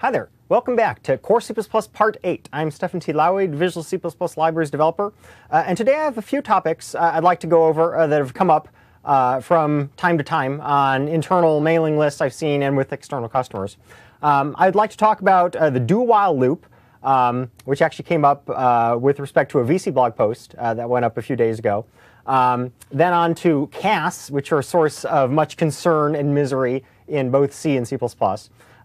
Hi there. Welcome back to Core C++ Part 8. I'm Stephan T. Lavavej, Visual C++ Libraries developer. Uh, and today I have a few topics uh, I'd like to go over uh, that have come up uh, from time to time on internal mailing lists I've seen and with external customers. Um, I'd like to talk about uh, the do while loop, um, which actually came up uh, with respect to a VC blog post that went up a few days ago. Um, then on to casts, which are a source of much concern and misery in both C and C++.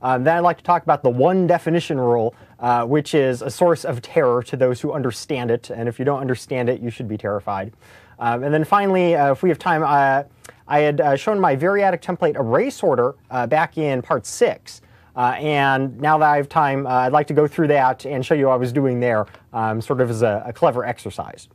Um, then I'd like to talk about the one definition rule, uh, which is a source of terror to those who understand it. And if you don't understand it, you should be terrified. Um, and then finally, uh, if we have time, uh, I had uh, shown my variadic template array sorter uh, back in part six. And now that I have time, I'd like to go through that and show you what I was doing there, um, sort of as a, a clever exercise.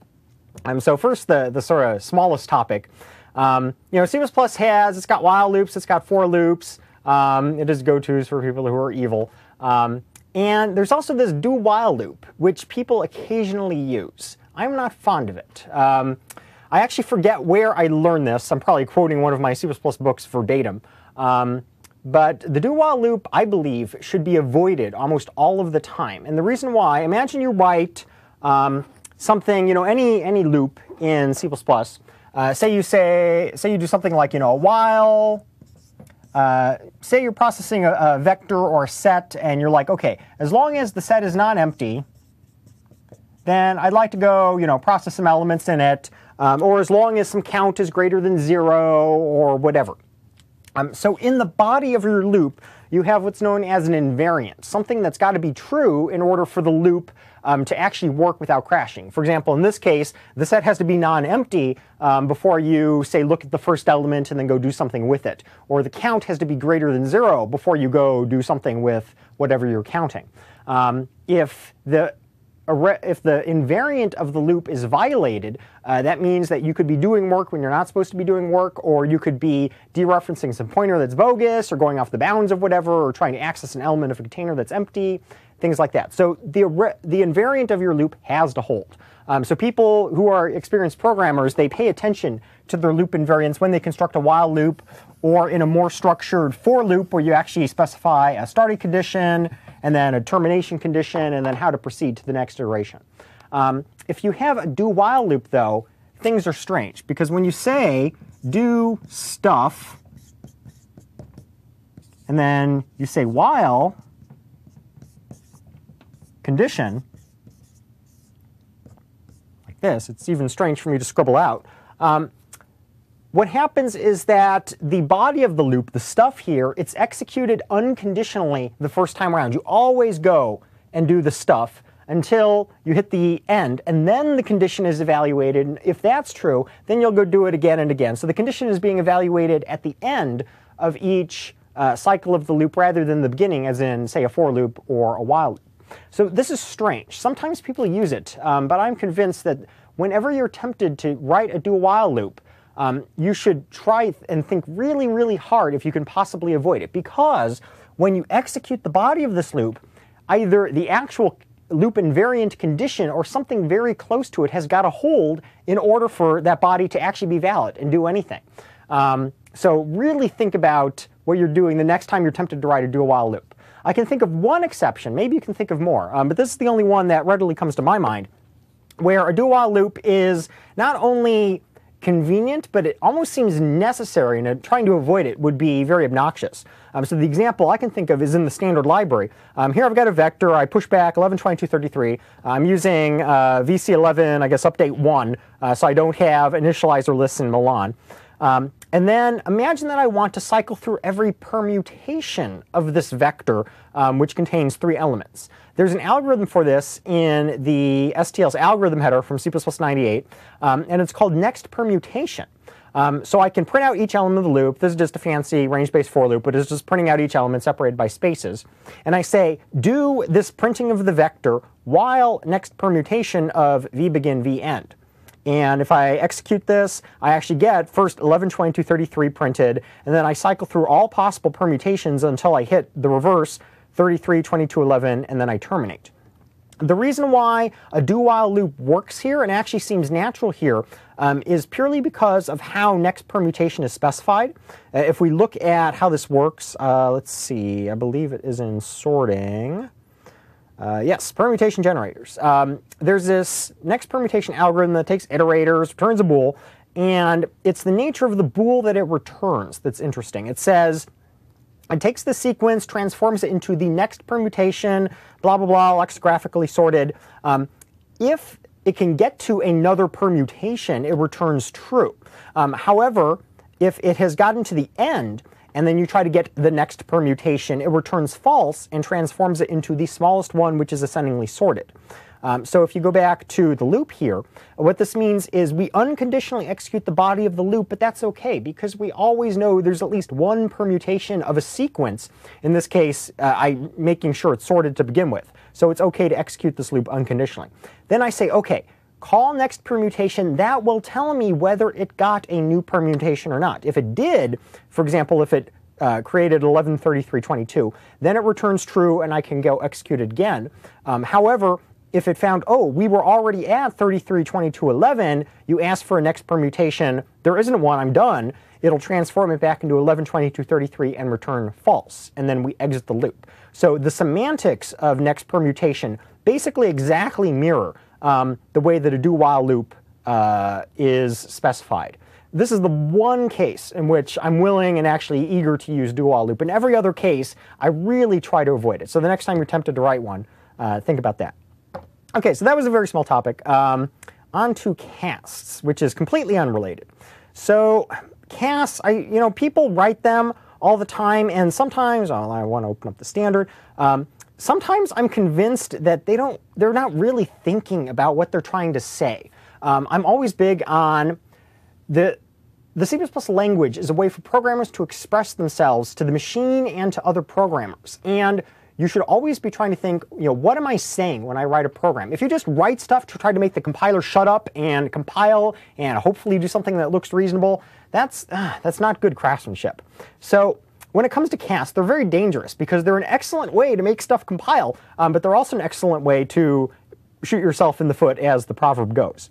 Um, so first, the, the sort of smallest topic. Um, you know, C++ has, it's got while loops, it's got for loops. Um, it is go-tos for people who are evil. Um, and there's also this do while loop, which people occasionally use. I'm not fond of it. Um, I actually forget where I learned this. I'm probably quoting one of my C++ books verbatim. Um, but the do while loop, I believe, should be avoided almost all of the time. And the reason why, imagine you write um, something, you know, any, any loop in C++. Uh, say you say, say you do something like, you know, a while uh, say you're processing a, a, vector or a set and you're like, okay, as long as the set is not empty, then I'd like to go, you know, process some elements in it, um, or as long as some count is greater than zero or whatever. Um, so in the body of your loop, you have what's known as an invariant, something that's got to be true in order for the loop um, to actually work without crashing. For example, in this case, the set has to be non-empty um, before you, say, look at the first element and then go do something with it. Or the count has to be greater than zero before you go do something with whatever you're counting. Um, if the if the invariant of the loop is violated, uh, that means that you could be doing work when you're not supposed to be doing work, or you could be dereferencing some pointer that's bogus, or going off the bounds of whatever, or trying to access an element of a container that's empty, things like that. So the, the invariant of your loop has to hold. Um, so people who are experienced programmers, they pay attention to their loop invariants when they construct a while loop or in a more structured for loop where you actually specify a starting condition and then a termination condition and then how to proceed to the next iteration. Um, if you have a do while loop though, things are strange because when you say do stuff and then you say while condition, like this, it's even strange for me to scribble out. Um, what happens is that the body of the loop, the stuff here, it's executed unconditionally the first time around. You always go and do the stuff until you hit the end, and then the condition is evaluated. And if that's true, then you'll go do it again and again. So the condition is being evaluated at the end of each uh, cycle of the loop rather than the beginning, as in, say, a for loop or a while loop. So this is strange. Sometimes people use it, um, but I'm convinced that whenever you're tempted to write a do a while loop, um, you should try and think really, really hard if you can possibly avoid it. Because when you execute the body of this loop, either the actual loop invariant condition or something very close to it has got to hold in order for that body to actually be valid and do anything. Um, so really think about what you're doing the next time you're tempted to write a do a while loop. I can think of one exception, maybe you can think of more, um, but this is the only one that readily comes to my mind, where a do while loop is not only convenient, but it almost seems necessary, and uh, trying to avoid it would be very obnoxious. Um, so the example I can think of is in the standard library. Um, here I've got a vector. I push back 11, 22, 33. I'm using uh, VC11, I guess update 1, uh, so I don't have initializer lists in Milan. Um, and then imagine that I want to cycle through every permutation of this vector, um, which contains three elements. There's an algorithm for this in the STL's algorithm header from C++98, um, and it's called next permutation. Um, so I can print out each element of the loop. This is just a fancy range-based for loop, but it's just printing out each element separated by spaces. And I say, do this printing of the vector while next permutation of v begin v end. And if I execute this, I actually get first 11, 22, 33 printed, and then I cycle through all possible permutations until I hit the reverse 33, 22, 11, and then I terminate. The reason why a do-while loop works here and actually seems natural here um, is purely because of how next permutation is specified. Uh, if we look at how this works, uh, let's see, I believe it is in sorting. Uh, yes, permutation generators. Um, there's this next permutation algorithm that takes iterators, returns a bool, and it's the nature of the bool that it returns that's interesting. It says, it takes the sequence, transforms it into the next permutation, blah, blah, blah, lexicographically sorted. Um, if it can get to another permutation, it returns true. Um, however, if it has gotten to the end, and then you try to get the next permutation, it returns false and transforms it into the smallest one, which is ascendingly sorted. Um, so if you go back to the loop here, what this means is we unconditionally execute the body of the loop, but that's okay because we always know there's at least one permutation of a sequence. In this case, uh, I making sure it's sorted to begin with. So it's okay to execute this loop unconditionally. Then I say, okay, call next permutation, that will tell me whether it got a new permutation or not. If it did, for example, if it uh, created 113322, then it returns true and I can go execute it again. Um, however, if it found, oh, we were already at 332211, you ask for a next permutation, there isn't one, I'm done, it'll transform it back into 112233 and return false, and then we exit the loop. So the semantics of next permutation basically exactly mirror um, the way that a do-while loop uh, is specified. This is the one case in which I'm willing and actually eager to use do-while loop. In every other case, I really try to avoid it. So the next time you're tempted to write one, uh, think about that. Okay, so that was a very small topic. Um, on to casts, which is completely unrelated. So casts, I, you know, people write them all the time, and sometimes, oh, I want to open up the standard. Um, sometimes I'm convinced that they don't, they're not really thinking about what they're trying to say. Um, I'm always big on the the C++ language is a way for programmers to express themselves to the machine and to other programmers. And you should always be trying to think, you know, what am I saying when I write a program? If you just write stuff to try to make the compiler shut up and compile and hopefully do something that looks reasonable, that's, uh, that's not good craftsmanship. So when it comes to casts, they're very dangerous because they're an excellent way to make stuff compile, um, but they're also an excellent way to shoot yourself in the foot, as the proverb goes.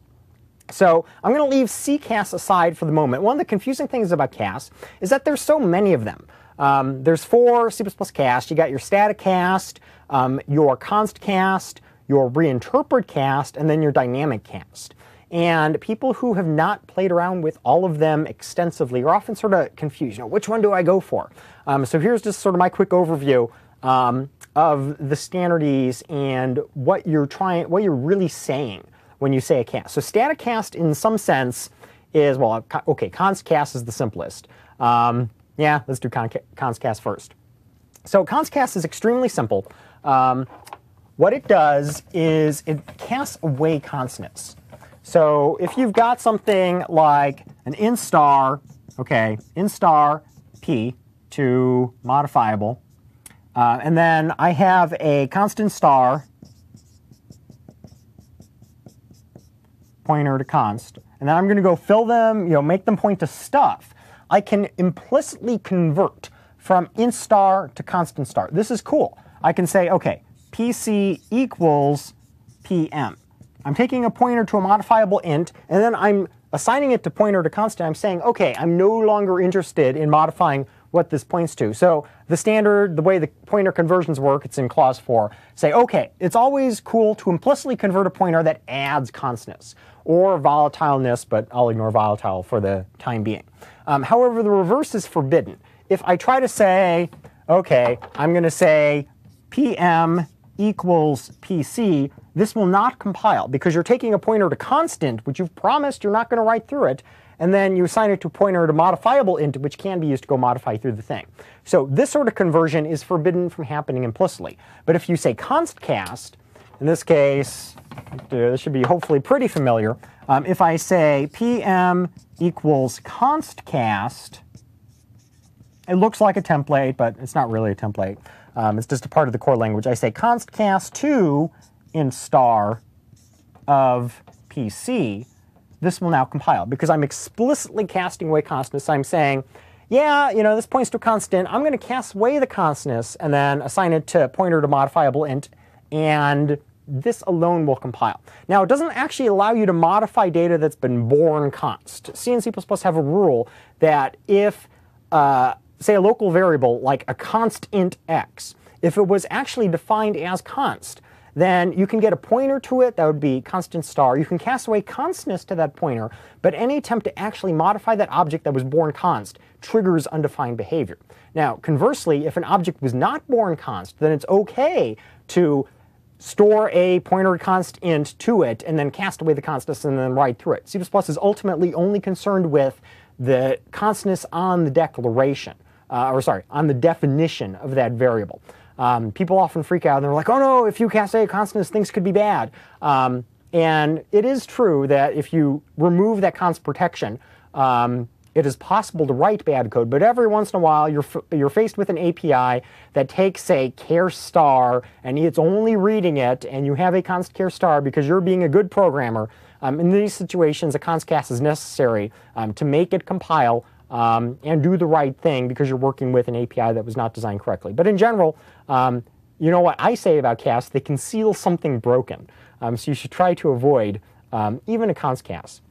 So I'm going to leave CCasts aside for the moment. One of the confusing things about casts is that there's so many of them. Um, there's four C++ cast. You got your static cast, um, your const cast, your reinterpret cast, and then your dynamic cast. And people who have not played around with all of them extensively are often sort of confused. You know, which one do I go for? Um, so here's just sort of my quick overview um, of the standardese and what you're trying, what you're really saying when you say a cast. So static cast, in some sense, is well, okay. Const cast is the simplest. Um, yeah, let's do con const cast first. So const cast is extremely simple. Um, what it does is it casts away constness. So if you've got something like an int star, okay, int star p to modifiable, uh, and then I have a constant star pointer to const, and then I'm going to go fill them, you know, make them point to stuff. I can implicitly convert from int star to constant star. This is cool. I can say, okay, pc equals pm. I'm taking a pointer to a modifiable int, and then I'm assigning it to pointer to constant. I'm saying, okay, I'm no longer interested in modifying what this points to. So the standard, the way the pointer conversions work, it's in clause 4, say, okay, it's always cool to implicitly convert a pointer that adds constantness or volatileness, but I'll ignore volatile for the time being. Um, however, the reverse is forbidden. If I try to say, okay, I'm going to say PM equals PC, this will not compile because you're taking a pointer to constant, which you've promised you're not going to write through it, and then you assign it to a pointer to modifiable int, which can be used to go modify through the thing. So this sort of conversion is forbidden from happening implicitly. But if you say const cast, in this case, this should be hopefully pretty familiar. Um, if I say pm equals const cast, it looks like a template, but it's not really a template. Um, it's just a part of the core language. I say const cast to in star of PC, this will now compile because I'm explicitly casting away constness. I'm saying, yeah, you know, this points to a constant. I'm going to cast away the constants and then assign it to pointer to modifiable int and this alone will compile. Now, it doesn't actually allow you to modify data that's been born const. C and C++ have a rule that if, uh, say, a local variable like a const int x, if it was actually defined as const, then you can get a pointer to it, that would be constant star. You can cast away constness to that pointer, but any attempt to actually modify that object that was born const triggers undefined behavior. Now, conversely, if an object was not born const, then it's okay to store a pointer const int to it and then cast away the constness and then write through it. C++ is ultimately only concerned with the constness on the declaration, uh, or sorry, on the definition of that variable. Um, people often freak out and they're like, oh no, if you cast a constness, things could be bad. Um, and it is true that if you remove that const protection, um, it is possible to write bad code, but every once in a while you're, you're faced with an API that takes, say, char star, and it's only reading it, and you have a const char star because you're being a good programmer. Um, in these situations, a const cast is necessary um, to make it compile um, and do the right thing because you're working with an API that was not designed correctly. But in general, um, you know what I say about casts, they conceal something broken. Um, so you should try to avoid um, even a const cast.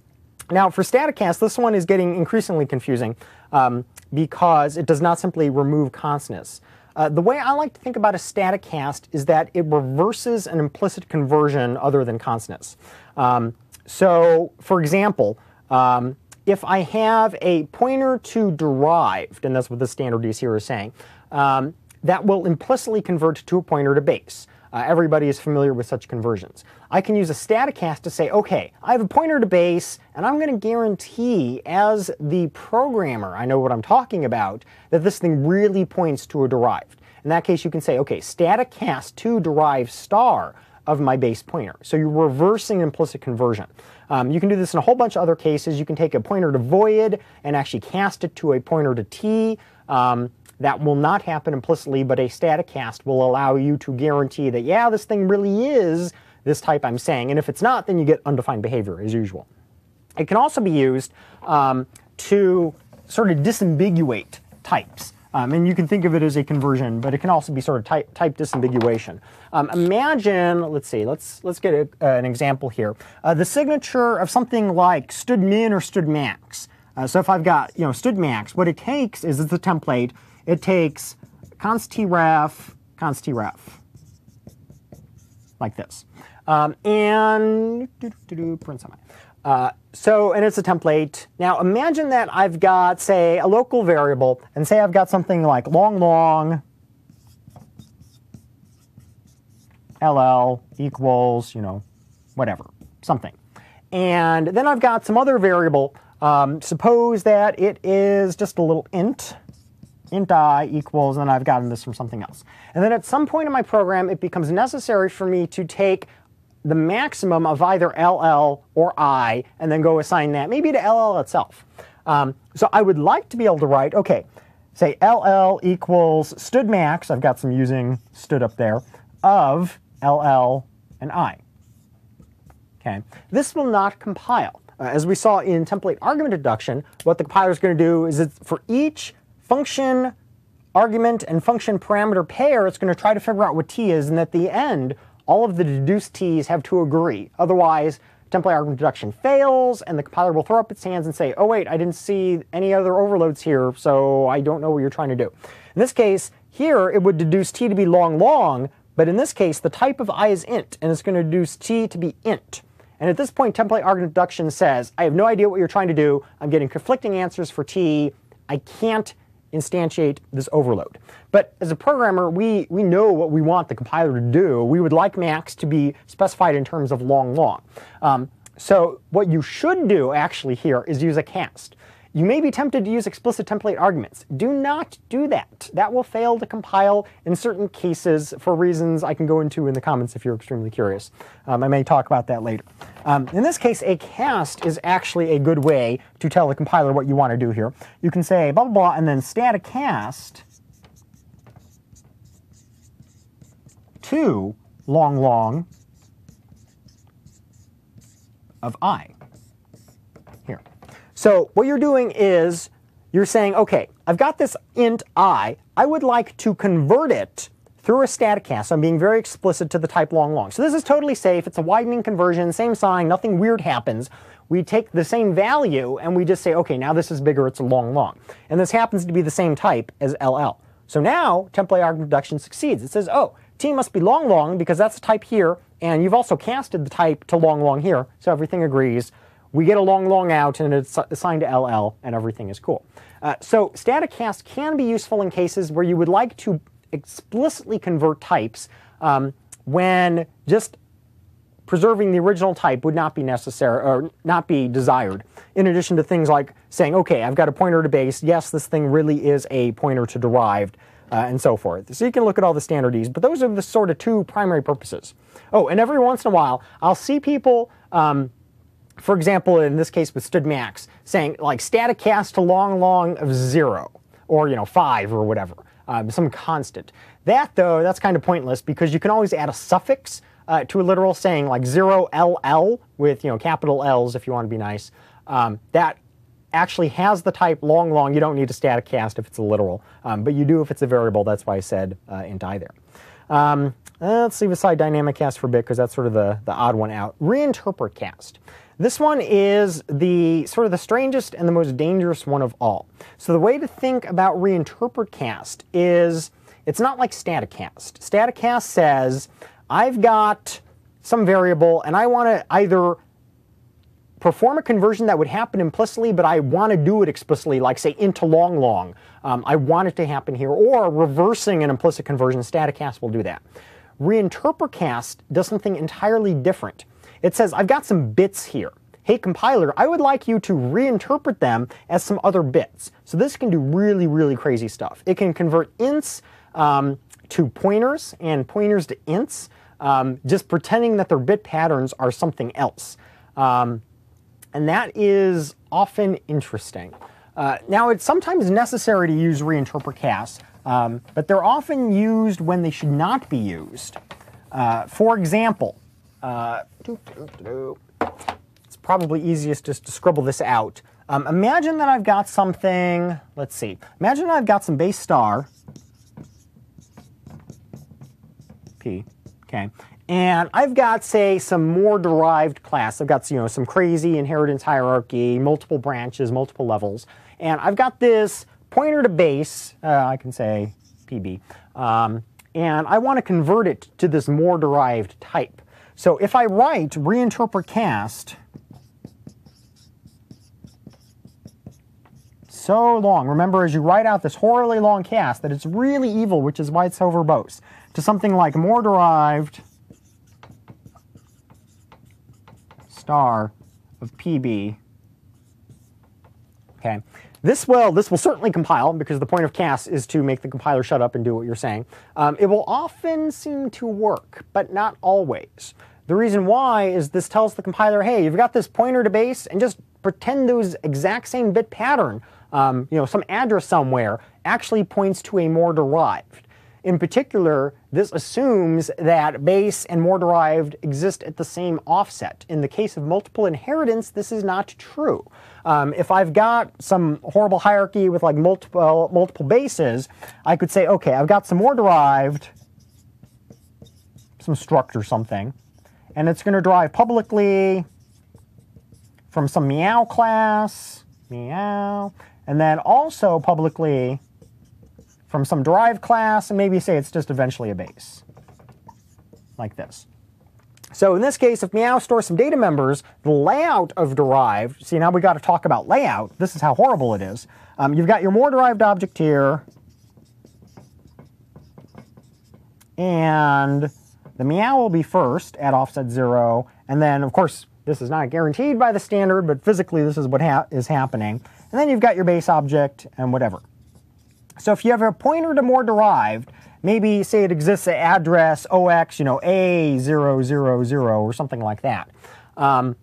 Now for static cast, this one is getting increasingly confusing um, because it does not simply remove constness. Uh, the way I like to think about a static cast is that it reverses an implicit conversion other than constness. Um, so for example, um, if I have a pointer to derived, and that's what the standard is here is saying, um, that will implicitly convert to a pointer to base. Uh, everybody is familiar with such conversions. I can use a static cast to say, okay, I have a pointer to base, and I'm going to guarantee as the programmer, I know what I'm talking about, that this thing really points to a derived. In that case, you can say, okay, static cast to derive star of my base pointer. So you're reversing implicit conversion. Um, you can do this in a whole bunch of other cases. You can take a pointer to void and actually cast it to a pointer to t. Um, that will not happen implicitly, but a static cast will allow you to guarantee that, yeah, this thing really is this type I'm saying. And if it's not, then you get undefined behavior as usual. It can also be used um, to sort of disambiguate types. Um, and you can think of it as a conversion, but it can also be sort of type, type disambiguation. Um, imagine, let's see, let's, let's get a, uh, an example here. Uh, the signature of something like std min or std max. Uh, so if I've got, you know, std max, what it takes is it's a template. It takes const tref, const tref, like this. Um, and do, do, do, print semi. Uh, so, and it's a template. Now imagine that I've got, say, a local variable, and say I've got something like long, long, ll equals, you know, whatever, something. And then I've got some other variable. Um, suppose that it is just a little int, int i equals, and I've gotten this from something else. And then at some point in my program, it becomes necessary for me to take the maximum of either LL or I and then go assign that maybe to LL itself. Um, so I would like to be able to write, okay, say LL equals std max, I've got some using std up there, of LL and I. Okay, this will not compile. Uh, as we saw in template argument deduction, what the compiler is going to do is it's for each function argument and function parameter pair, it's going to try to figure out what t is, and at the end, all of the deduced t's have to agree. Otherwise, template argument deduction fails, and the compiler will throw up its hands and say, oh wait, I didn't see any other overloads here, so I don't know what you're trying to do. In this case, here it would deduce t to be long, long, but in this case, the type of i is int, and it's going to deduce t to be int. And at this point, template argument deduction says, I have no idea what you're trying to do. I'm getting conflicting answers for t. I can't instantiate this overload. But as a programmer, we, we know what we want the compiler to do. We would like max to be specified in terms of long, long. Um, so what you should do actually here is use a cast. You may be tempted to use explicit template arguments. Do not do that. That will fail to compile in certain cases for reasons I can go into in the comments if you're extremely curious. Um, I may talk about that later. Um, in this case, a cast is actually a good way to tell the compiler what you want to do here. You can say blah, blah, blah, and then static cast to long, long of i. So what you're doing is you're saying, okay, I've got this int i. I would like to convert it through a static cast. I'm being very explicit to the type long long. So this is totally safe. It's a widening conversion, same sign, nothing weird happens. We take the same value and we just say, okay, now this is bigger, it's a long long. And this happens to be the same type as LL. So now template argument deduction succeeds. It says, oh, T must be long long because that's the type here, and you've also casted the type to long long here, so everything agrees. We get a long long out and it's assigned to LL and everything is cool. Uh, so static cast can be useful in cases where you would like to explicitly convert types um, when just preserving the original type would not be necessary or not be desired. In addition to things like saying, okay, I've got a pointer to base. Yes, this thing really is a pointer to derived. Uh, and so forth. So you can look at all the standards, but those are the sort of two primary purposes. Oh, and every once in a while, I'll see people um, for example, in this case with stdmax, saying like static cast to long long of zero, or you know five or whatever, um, some constant. That though, that's kind of pointless because you can always add a suffix uh, to a literal saying like zero LL with you know capital L's if you want to be nice. Um, that actually has the type long long. You don't need a static cast if it's a literal, um, but you do if it's a variable. That's why I said uh, int i there. Um, let's leave aside dynamic cast for a bit because that's sort of the, the odd one out. Reinterpret cast. This one is the sort of the strangest and the most dangerous one of all. So the way to think about reinterpret cast is it's not like static cast. Static cast says, I've got some variable and I want to either perform a conversion that would happen implicitly, but I want to do it explicitly, like say into long long. Um, I want it to happen here, or reversing an implicit conversion. Static cast will do that. Reinterpret cast does something entirely different. It says, I've got some bits here. Hey compiler, I would like you to reinterpret them as some other bits. So this can do really, really crazy stuff. It can convert ints um, to pointers and pointers to ints, um, just pretending that their bit patterns are something else. Um, and that is often interesting. Uh, now, it's sometimes necessary to use reinterpret cast, um, but they're often used when they should not be used. Uh, for example, uh, it's probably easiest just to scribble this out. Um, imagine that I've got something, let's see, imagine I've got some base star, P, okay, and I've got, say, some more derived class. I've got, you know, some crazy inheritance hierarchy, multiple branches, multiple levels, and I've got this pointer to base, uh, I can say PB, um, and I want to convert it to this more derived type. So if I write reinterpret cast so long, remember as you write out this horribly long cast that it's really evil, which is why it's so verbose, to something like more derived star of PB. This will, this will certainly compile because the point of cast is to make the compiler shut up and do what you're saying. Um, it will often seem to work, but not always. The reason why is this tells the compiler, hey, you've got this pointer to base and just pretend those exact same bit pattern, um, you know, some address somewhere actually points to a more derived. In particular, this assumes that base and more derived exist at the same offset. In the case of multiple inheritance, this is not true. Um, if I've got some horrible hierarchy with like multiple, multiple bases, I could say, okay, I've got some more derived, some struct or something, and it's going to derive publicly from some meow class, meow, and then also publicly from some derived class, and maybe say it's just eventually a base, like this. So in this case, if meow stores some data members, the layout of derived, see now we got to talk about layout. This is how horrible it is. Um, you've got your more derived object here, and the meow will be first at offset zero, and then of course this is not guaranteed by the standard, but physically this is what ha is happening. And then you've got your base object and whatever. So if you have a pointer to more derived, maybe say it exists at address OX, you know, A000 or something like that. Um,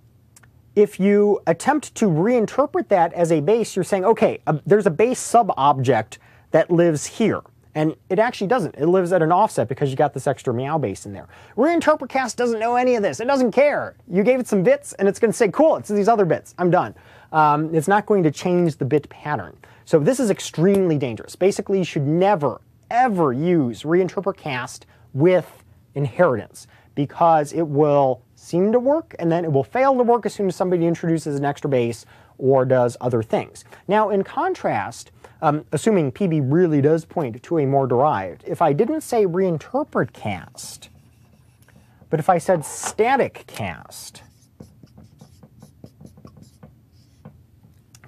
if you attempt to reinterpret that as a base, you're saying, okay, there's a base sub-object that lives here. And it actually doesn't. It lives at an offset because you got this extra meow base in there. Reinterpret cast doesn't know any of this. It doesn't care. You gave it some bits and it's going to say, cool, it's these other bits. I'm done. Um, it's not going to change the bit pattern. So this is extremely dangerous. Basically, you should never, ever use reinterpret cast with inheritance because it will seem to work and then it will fail to work as soon as somebody introduces an extra base or does other things. Now, in contrast, um, assuming PB really does point to a more derived, if I didn't say reinterpret cast, but if I said static cast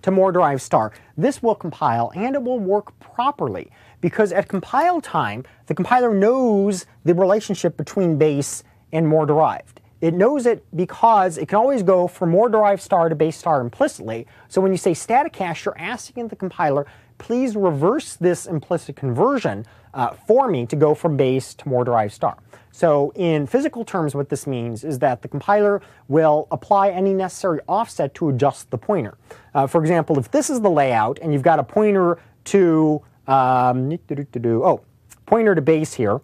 to more derived star, this will compile and it will work properly because at compile time, the compiler knows the relationship between base and more derived. It knows it because it can always go from more derived star to base star implicitly. So when you say static cast, you're asking the compiler, please reverse this implicit conversion uh, for me to go from base to more derived star. So in physical terms, what this means is that the compiler will apply any necessary offset to adjust the pointer. Uh, for example, if this is the layout and you've got a pointer to, um, oh, pointer to base here,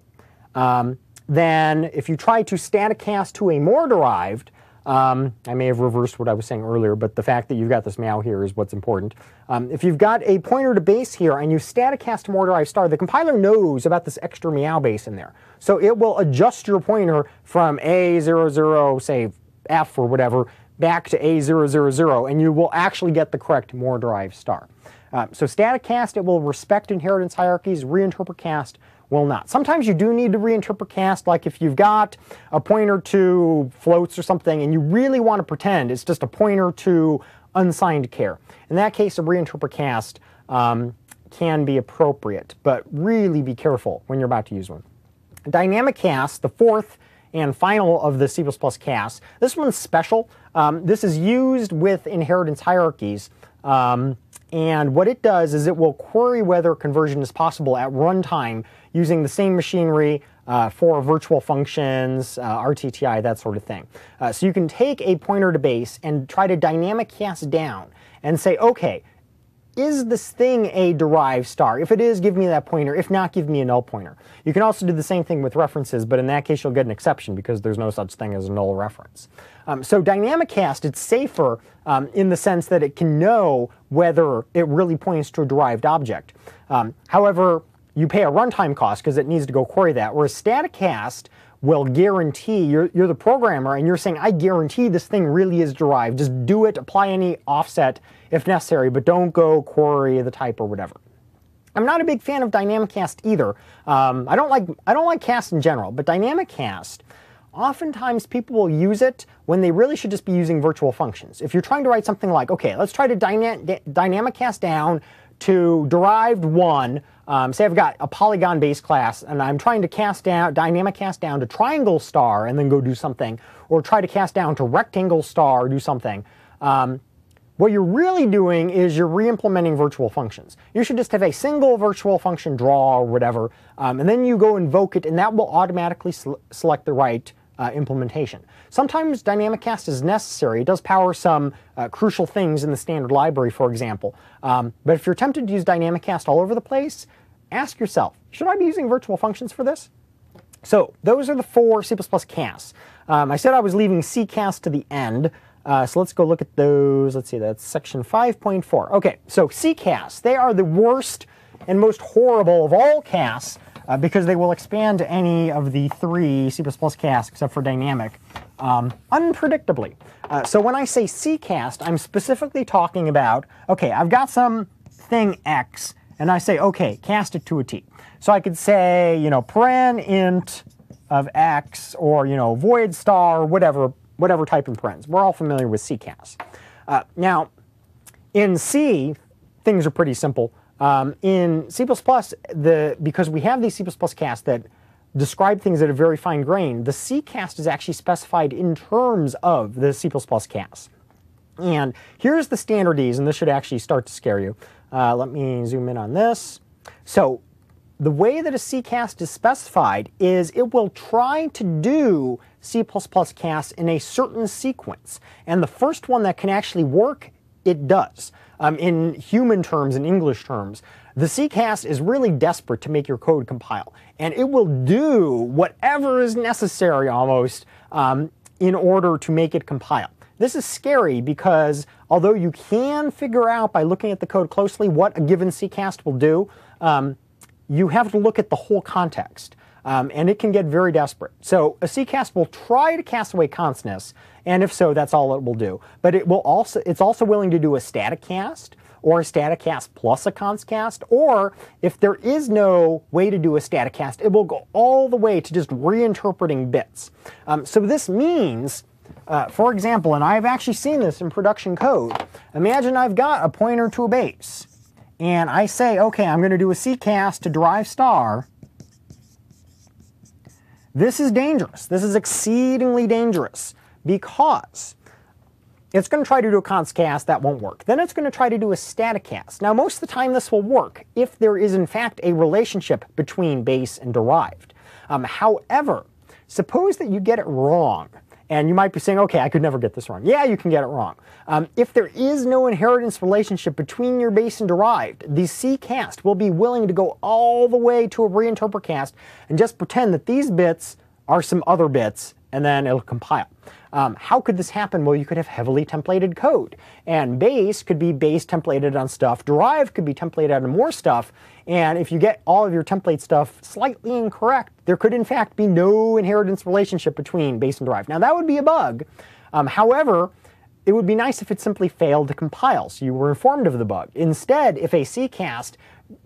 um, then if you try to static cast to a more derived, um, I may have reversed what I was saying earlier, but the fact that you've got this meow here is what's important. Um, if you've got a pointer to base here and you static cast to more derived star, the compiler knows about this extra meow base in there. So it will adjust your pointer from A00, say F or whatever, back to A000, and you will actually get the correct more derived star. Uh, so static cast, it will respect inheritance hierarchies, reinterpret cast, will not. Sometimes you do need to reinterpret cast, like if you've got a pointer to floats or something and you really want to pretend it's just a pointer to unsigned char. In that case, a reinterpret cast um, can be appropriate, but really be careful when you're about to use one. Dynamic cast, the fourth and final of the C++ casts. This one's special. Um, this is used with inheritance hierarchies. Um, and what it does is it will query whether conversion is possible at runtime using the same machinery uh, for virtual functions, uh, RTTI, that sort of thing. Uh, so you can take a pointer to base and try to dynamic cast down and say, okay, is this thing a derived star? If it is, give me that pointer. If not, give me a null pointer. You can also do the same thing with references, but in that case, you'll get an exception because there's no such thing as a null reference. Um, so dynamic cast, it's safer um, in the sense that it can know whether it really points to a derived object. Um, however, you pay a runtime cost because it needs to go query that, whereas static cast will guarantee, you're, you're the programmer and you're saying, I guarantee this thing really is derived. Just do it, apply any offset if necessary, but don't go query the type or whatever. I'm not a big fan of dynamic cast either. Um, I don't like I don't like cast in general, but dynamic cast, oftentimes people will use it when they really should just be using virtual functions. If you're trying to write something like, okay, let's try to dyna dynamic cast down to derived one um, say I've got a polygon base class and I'm trying to cast down, dynamic cast down to triangle star and then go do something, or try to cast down to rectangle star, do something. Um, what you're really doing is you're re-implementing virtual functions. You should just have a single virtual function draw or whatever, um, and then you go invoke it and that will automatically select the right uh, implementation. Sometimes dynamic cast is necessary. It does power some uh, crucial things in the standard library, for example. Um, but if you're tempted to use dynamic cast all over the place, ask yourself, should I be using virtual functions for this? So those are the four C++ casts. Um, I said I was leaving CCast to the end. Uh, so let's go look at those. Let's see, that's section 5.4. Okay, so C casts, they are the worst and most horrible of all casts uh, because they will expand any of the three C++ casts except for dynamic um, unpredictably. Uh, so when I say C cast, I'm specifically talking about, okay, I've got some thing X, and I say, okay, cast it to a T. So I could say, you know, paren int of X, or, you know, void star, whatever, whatever type in parens. We're all familiar with CCast. Uh, now, in C, things are pretty simple. Um, in C++, the, because we have these C++ casts that describe things at a very fine grain, the C cast is actually specified in terms of the C++ cast. And here's the standardese, and this should actually start to scare you. Uh, let me zoom in on this. So the way that a C cast is specified is it will try to do C++ casts in a certain sequence. And the first one that can actually work, it does um, in human terms, in English terms, the CCast is really desperate to make your code compile. And it will do whatever is necessary almost um, in order to make it compile. This is scary because although you can figure out by looking at the code closely what a given CCast will do, um, you have to look at the whole context. Um, and it can get very desperate. So a CCast will try to cast away constness, and if so, that's all it will do. But it will also it's also willing to do a static cast or a static cast plus a const cast, or if there is no way to do a static cast, it will go all the way to just reinterpreting bits. Um, so this means uh, for example, and I've actually seen this in production code, imagine I've got a pointer to a base, and I say, okay, I'm going to do a CCast to derive star. This is dangerous. This is exceedingly dangerous because it's going to try to do a const cast, that won't work. Then it's going to try to do a static cast. Now, most of the time this will work if there is in fact a relationship between base and derived. Um, however, suppose that you get it wrong. And you might be saying, okay, I could never get this wrong. Yeah, you can get it wrong. Um, if there is no inheritance relationship between your base and derived, the C cast will be willing to go all the way to a reinterpret cast and just pretend that these bits are some other bits, and then it'll compile. Um, how could this happen? Well, you could have heavily templated code. And base could be base templated on stuff. Derive could be templated on more stuff. And if you get all of your template stuff slightly incorrect, there could in fact be no inheritance relationship between base and derive. Now that would be a bug. Um, however, it would be nice if it simply failed to compile, so you were informed of the bug. Instead, if a CCast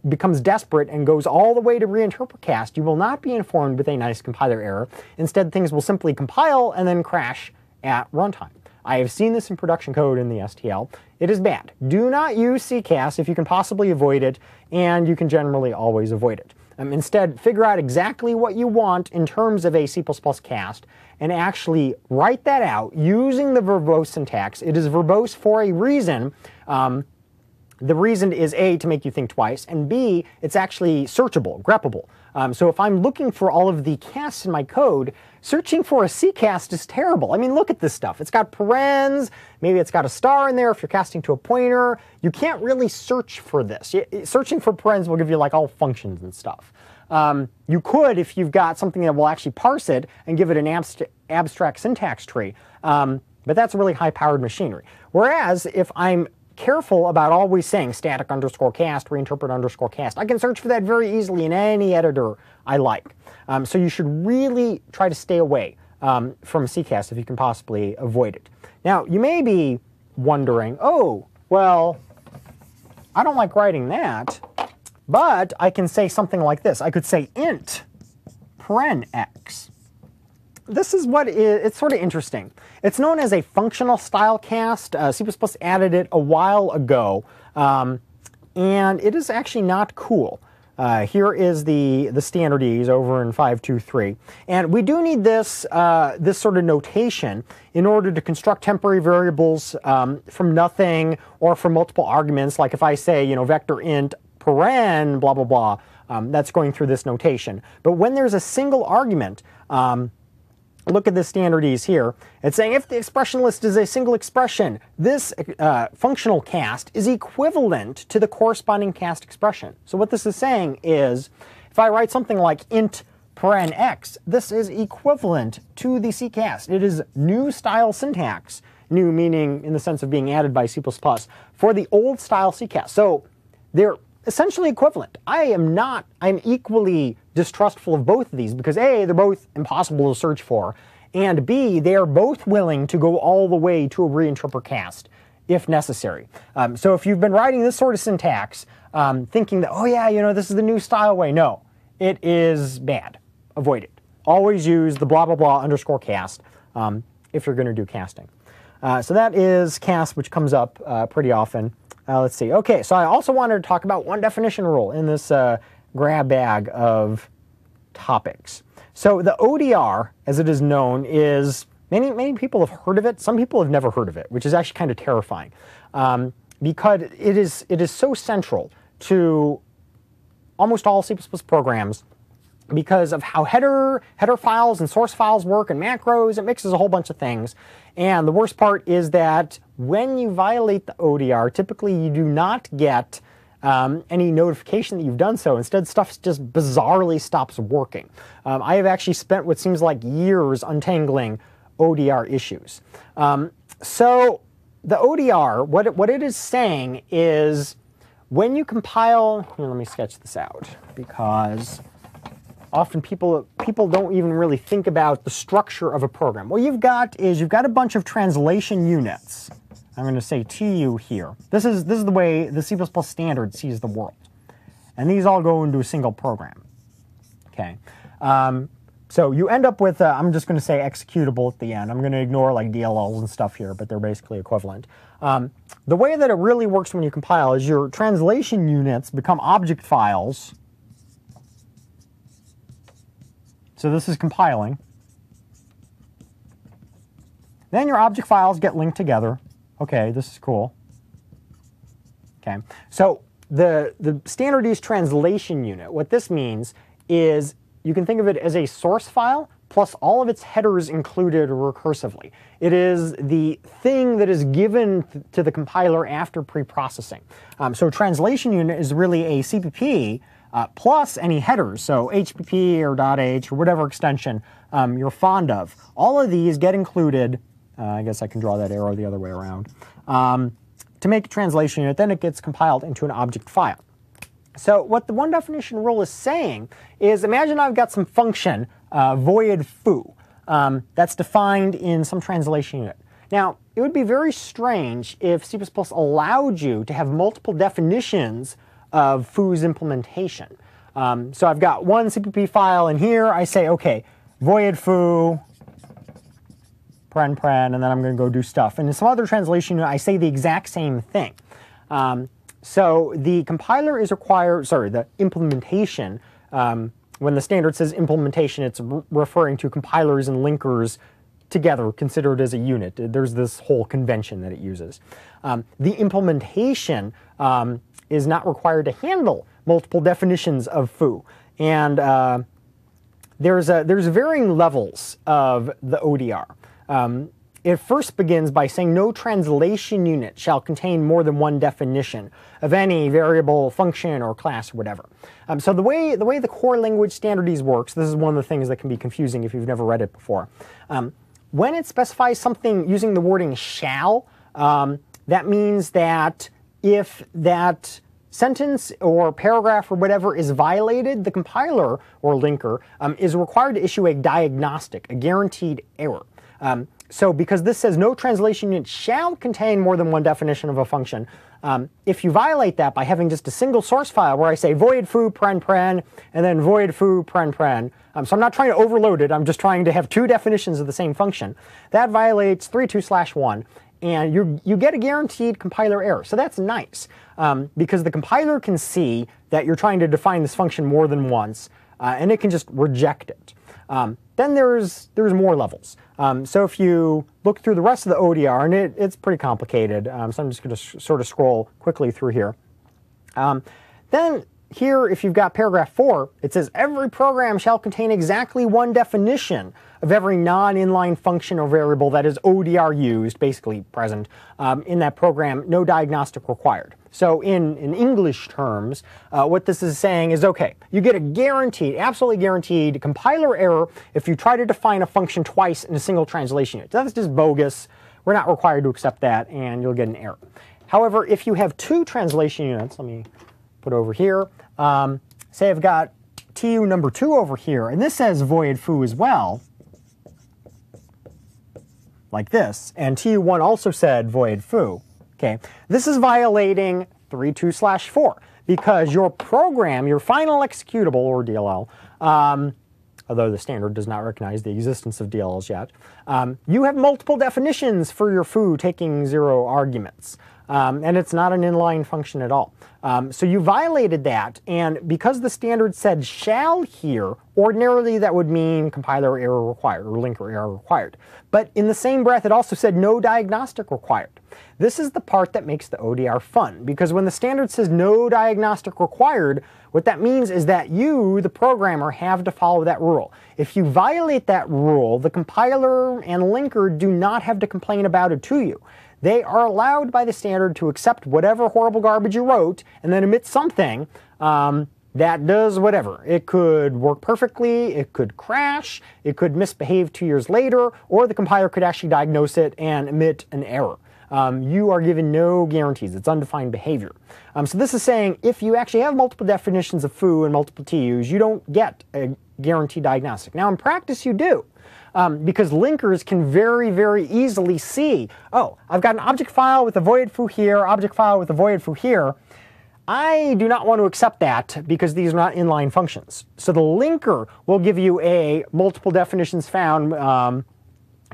becomes desperate and goes all the way to reinterpret cast, you will not be informed with a nice compiler error. Instead, things will simply compile and then crash at runtime. I have seen this in production code in the STL. It is bad. Do not use CCast if you can possibly avoid it, and you can generally always avoid it. Um, instead, figure out exactly what you want in terms of a C++ cast and actually write that out using the verbose syntax. It is verbose for a reason. Um, the reason is A, to make you think twice, and B, it's actually searchable, greppable. Um, so if I'm looking for all of the casts in my code, searching for a CCast is terrible. I mean, look at this stuff. It's got parens, maybe it's got a star in there if you're casting to a pointer. You can't really search for this. Searching for parens will give you like all functions and stuff. Um, you could if you've got something that will actually parse it and give it an abst abstract syntax tree. Um, but that's really high-powered machinery. Whereas if I'm careful about always saying static underscore cast, reinterpret underscore cast. I can search for that very easily in any editor I like. Um, so you should really try to stay away um, from CCast if you can possibly avoid it. Now, you may be wondering, oh, well, I don't like writing that, but I can say something like this. I could say int paren x this is what is, it's sort of interesting. It's known as a functional style cast. Uh, C++ added it a while ago, um, and it is actually not cool. Uh, here is the, the standardese over in 523. And we do need this, uh, this sort of notation in order to construct temporary variables um, from nothing or from multiple arguments. Like if I say, you know, vector int paren, blah, blah, blah, um, that's going through this notation. But when there's a single argument, um, look at the standardese here. It's saying if the expression list is a single expression, this uh, functional cast is equivalent to the corresponding cast expression. So what this is saying is, if I write something like int paren x, this is equivalent to the CCast. It is new style syntax, new meaning in the sense of being added by C++, for the old style CCast. So they're essentially equivalent. I am not, I'm equally distrustful of both of these because A, they're both impossible to search for, and B, they are both willing to go all the way to a reinterpret cast if necessary. Um, so if you've been writing this sort of syntax, um, thinking that, oh yeah, you know, this is the new style way, no, it is bad. Avoid it. Always use the blah, blah, blah underscore cast um, if you're going to do casting. Uh, so that is cast, which comes up uh, pretty often. Uh, let's see. Okay, so I also wanted to talk about one definition rule in this uh, grab bag of topics. So the ODR, as it is known, is many many people have heard of it. Some people have never heard of it, which is actually kind of terrifying, um, because it is it is so central to almost all C++ programs because of how header header files and source files work and macros. It mixes a whole bunch of things. And the worst part is that when you violate the ODR, typically you do not get um, any notification that you've done so. Instead, stuff just bizarrely stops working. Um, I have actually spent what seems like years untangling ODR issues. Um, so the ODR, what it, what it is saying is when you compile, here, let me sketch this out because often people people don't even really think about the structure of a program. What you've got is you've got a bunch of translation units. I'm going to say TU here. This is this is the way the C++ standard sees the world, and these all go into a single program. Okay, um, so you end up with, uh, I'm just going to say executable at the end. I'm going to ignore like DLLs and stuff here, but they're basically equivalent. Um, the way that it really works when you compile is your translation units become object files. So this is compiling. Then your object files get linked together. Okay, this is cool. Okay, so the, the standard translation unit, what this means is you can think of it as a source file plus all of its headers included recursively. It is the thing that is given to the compiler after pre-processing. Um, so translation unit is really a CPP uh, plus any headers, so HPP or .h or whatever extension um, you're fond of. All of these get included, uh, I guess I can draw that arrow the other way around, um, to make a translation unit, then it gets compiled into an object file. So what the one definition rule is saying is imagine I've got some function, uh, void foo, um, that's defined in some translation unit. Now, it would be very strange if C++ allowed you to have multiple definitions of foo's implementation. Um, so I've got one CPP file in here. I say, OK, void foo, paren paren, and then I'm going to go do stuff. And in some other translation, I say the exact same thing. Um, so the compiler is required, sorry, the implementation, um, when the standard says implementation, it's re referring to compilers and linkers together, considered as a unit. There's this whole convention that it uses. Um, the implementation um, is not required to handle multiple definitions of foo. And uh, there's, a, there's varying levels of the ODR. Um, it first begins by saying no translation unit shall contain more than one definition of any variable, function, or class, or whatever. Um, so the way, the way the core language standardese works, this is one of the things that can be confusing if you've never read it before. Um, when it specifies something using the wording shall, um, that means that if that sentence or paragraph or whatever is violated, the compiler or linker um, is required to issue a diagnostic, a guaranteed error. Um, so because this says no translation unit shall contain more than one definition of a function, um, if you violate that by having just a single source file where I say void foo pren pren and then void foo pren pren, um, so I'm not trying to overload it, I'm just trying to have two definitions of the same function, that violates 32 slash 1 and you, you get a guaranteed compiler error. So that's nice um, because the compiler can see that you're trying to define this function more than once uh, and it can just reject it. Um, then there's, there's more levels. Um, so if you look through the rest of the ODR, and it, it's pretty complicated, um, so I'm just going to sort of scroll quickly through here. Um, then here, if you've got paragraph 4, it says every program shall contain exactly one definition of every non-inline function or variable that is ODR used, basically present, um, in that program, no diagnostic required. So in, in English terms, uh, what this is saying is, okay, you get a guaranteed, absolutely guaranteed compiler error if you try to define a function twice in a single translation unit. That's just bogus. We're not required to accept that, and you'll get an error. However, if you have two translation units, let me put over here, um, say I've got TU number two over here, and this says void foo as well, like this, and TU1 also said void foo, okay? This is violating 32 slash 4 because your program, your final executable, or DLL, um, although the standard does not recognize the existence of DLLs yet, um, you have multiple definitions for your foo taking zero arguments. Um, and it's not an inline function at all. Um, so you violated that, and because the standard said shall here, ordinarily that would mean compiler error required or linker error required. But in the same breath, it also said no diagnostic required. This is the part that makes the ODR fun, because when the standard says no diagnostic required, what that means is that you, the programmer, have to follow that rule. If you violate that rule, the compiler and linker do not have to complain about it to you. They are allowed by the standard to accept whatever horrible garbage you wrote and then emit something um, that does whatever. It could work perfectly, it could crash, it could misbehave two years later, or the compiler could actually diagnose it and emit an error. Um, you are given no guarantees. It's undefined behavior. Um, so this is saying if you actually have multiple definitions of foo and multiple TUs, you don't get a guaranteed diagnostic. Now in practice you do. Um, because linkers can very, very easily see, oh, I've got an object file with a void foo here, object file with a void foo here. I do not want to accept that because these are not inline functions. So the linker will give you a multiple definitions found um,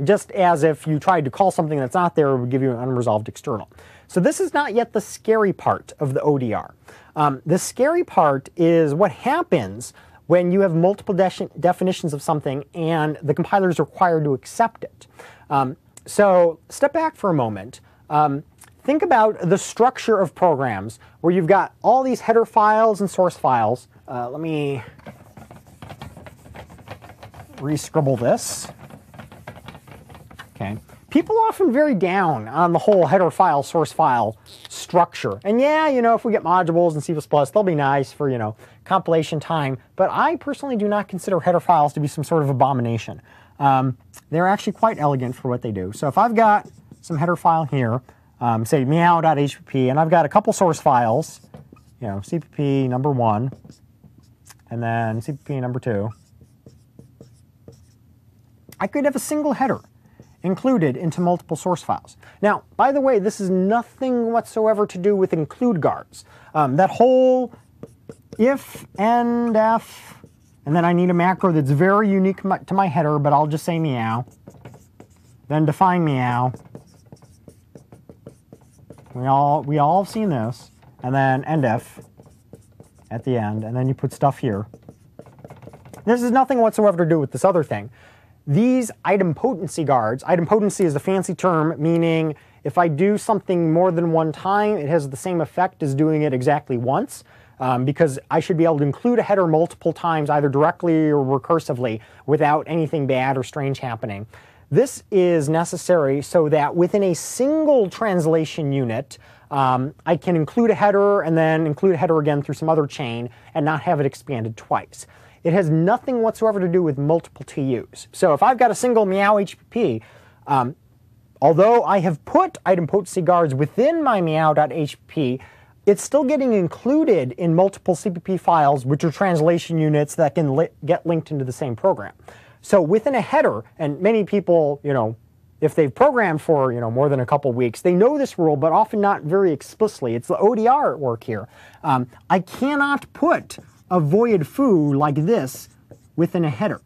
just as if you tried to call something that's not there, it would give you an unresolved external. So this is not yet the scary part of the ODR. Um, the scary part is what happens when you have multiple de definitions of something and the compiler is required to accept it. Um, so step back for a moment. Um, think about the structure of programs where you've got all these header files and source files. Uh, let me re-scribble this. Okay. People often vary down on the whole header file, source file structure. And yeah, you know, if we get modules in C++, they'll be nice for, you know, compilation time. But I personally do not consider header files to be some sort of abomination. Um, they're actually quite elegant for what they do. So if I've got some header file here, um, say meow.hpp, and I've got a couple source files, you know, CPP number one, and then CPP number two, I could have a single header included into multiple source files. Now, by the way, this is nothing whatsoever to do with include guards. Um, that whole if, and, f, and then I need a macro that's very unique to my header, but I'll just say meow. Then define meow. We all, we all have seen this. And then end f at the end, and then you put stuff here. This has nothing whatsoever to do with this other thing. These idempotency guards, idempotency is a fancy term meaning if I do something more than one time, it has the same effect as doing it exactly once. Um, because I should be able to include a header multiple times, either directly or recursively, without anything bad or strange happening. This is necessary so that within a single translation unit, um, I can include a header and then include a header again through some other chain and not have it expanded twice. It has nothing whatsoever to do with multiple TUs. So if I've got a single meow HPP, um, although I have put idempotency guards within my meow.hpp, it's still getting included in multiple CPP files, which are translation units that can li get linked into the same program. So within a header, and many people, you know, if they've programmed for you know more than a couple weeks, they know this rule, but often not very explicitly. It's the ODR at work here. Um, I cannot put a void foo like this within a header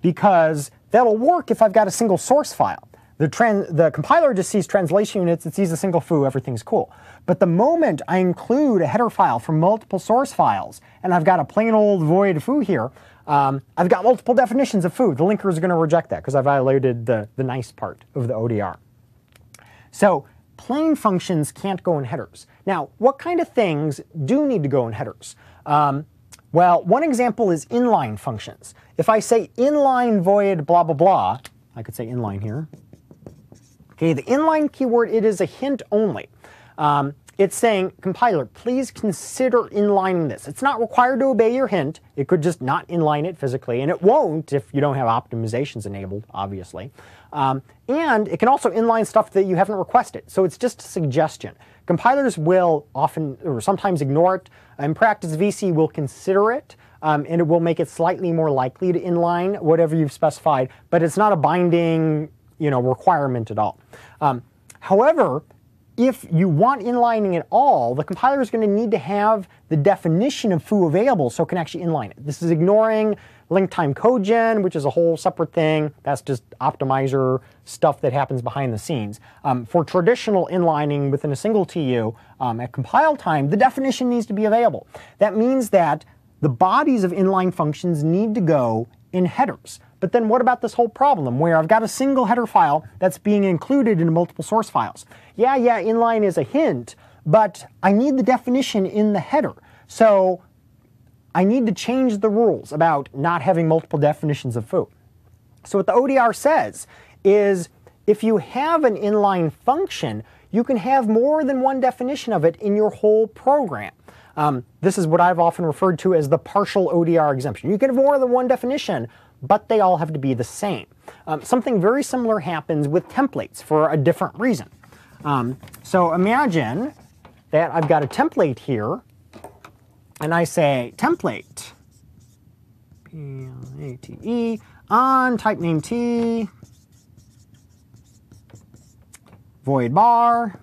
because that'll work if I've got a single source file. The, the compiler just sees translation units, it sees a single foo, everything's cool. But the moment I include a header file from multiple source files, and I've got a plain old void foo here, um, I've got multiple definitions of foo. The linker is going to reject that because I violated the, the nice part of the ODR. So plain functions can't go in headers. Now, what kind of things do need to go in headers? Um, well, one example is inline functions. If I say inline void blah, blah, blah, I could say inline here. Okay, the inline keyword, it is a hint only. Um, it's saying, compiler, please consider inlining this. It's not required to obey your hint. It could just not inline it physically, and it won't if you don't have optimizations enabled, obviously. Um, and it can also inline stuff that you haven't requested. So it's just a suggestion. Compilers will often or sometimes ignore it. In practice, VC will consider it, um, and it will make it slightly more likely to inline whatever you've specified, but it's not a binding you know, requirement at all. Um, however, if you want inlining at all, the compiler is going to need to have the definition of foo available so it can actually inline it. This is ignoring link time codegen, which is a whole separate thing. That's just optimizer stuff that happens behind the scenes. Um, for traditional inlining within a single TU um, at compile time, the definition needs to be available. That means that the bodies of inline functions need to go in headers. But then what about this whole problem where I've got a single header file that's being included in multiple source files? Yeah, yeah, inline is a hint, but I need the definition in the header. So I need to change the rules about not having multiple definitions of foo. So what the ODR says is if you have an inline function, you can have more than one definition of it in your whole program. Um, this is what I've often referred to as the partial ODR exemption. You can have more than one definition, but they all have to be the same. Um, something very similar happens with templates for a different reason. Um, so imagine that I've got a template here, and I say template, P-L-A-T-E, on type name T, void bar,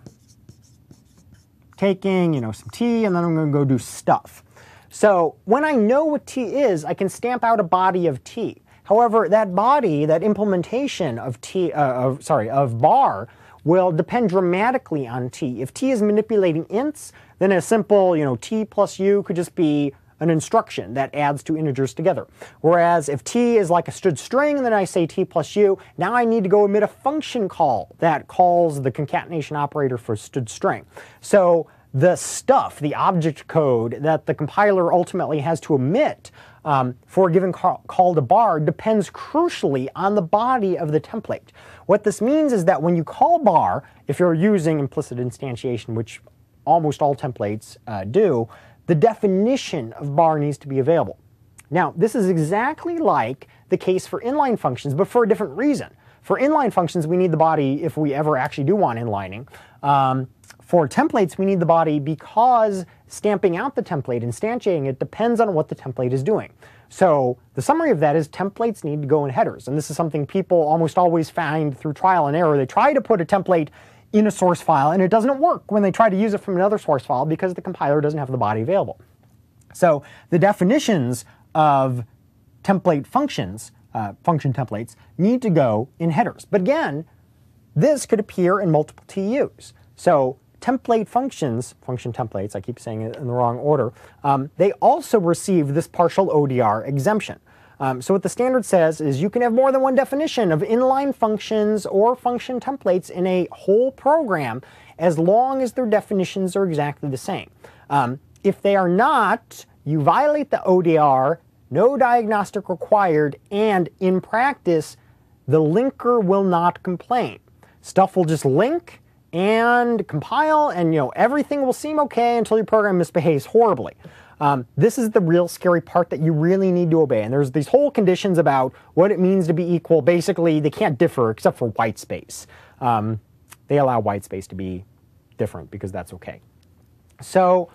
taking, you know, some T, and then I'm going to go do stuff. So when I know what T is, I can stamp out a body of T. However, that body, that implementation of T, uh, of, sorry, of bar, will depend dramatically on T. If T is manipulating ints, then a simple, you know, T plus U could just be an instruction that adds two integers together. Whereas if T is like a stood string, then I say T plus U, now I need to go emit a function call that calls the concatenation operator for stood string. So the stuff, the object code that the compiler ultimately has to emit um, for a given call, call to bar depends crucially on the body of the template. What this means is that when you call bar, if you're using implicit instantiation, which almost all templates uh, do, the definition of bar needs to be available. Now, this is exactly like the case for inline functions, but for a different reason. For inline functions, we need the body if we ever actually do want inlining. Um, for templates, we need the body because stamping out the template, instantiating it, depends on what the template is doing. So the summary of that is templates need to go in headers. And this is something people almost always find through trial and error. They try to put a template in a source file, and it doesn't work when they try to use it from another source file because the compiler doesn't have the body available. So the definitions of template functions, uh, function templates, need to go in headers. But again, this could appear in multiple TUs. So template functions, function templates, I keep saying it in the wrong order, um, they also receive this partial ODR exemption. Um, so what the standard says is you can have more than one definition of inline functions or function templates in a whole program as long as their definitions are exactly the same. Um, if they are not, you violate the ODR, no diagnostic required, and in practice, the linker will not complain. Stuff will just link, and compile and you know everything will seem okay until your program misbehaves horribly. Um, this is the real scary part that you really need to obey. And there's these whole conditions about what it means to be equal. Basically, they can't differ except for white space. Um, they allow white space to be different because that's okay. So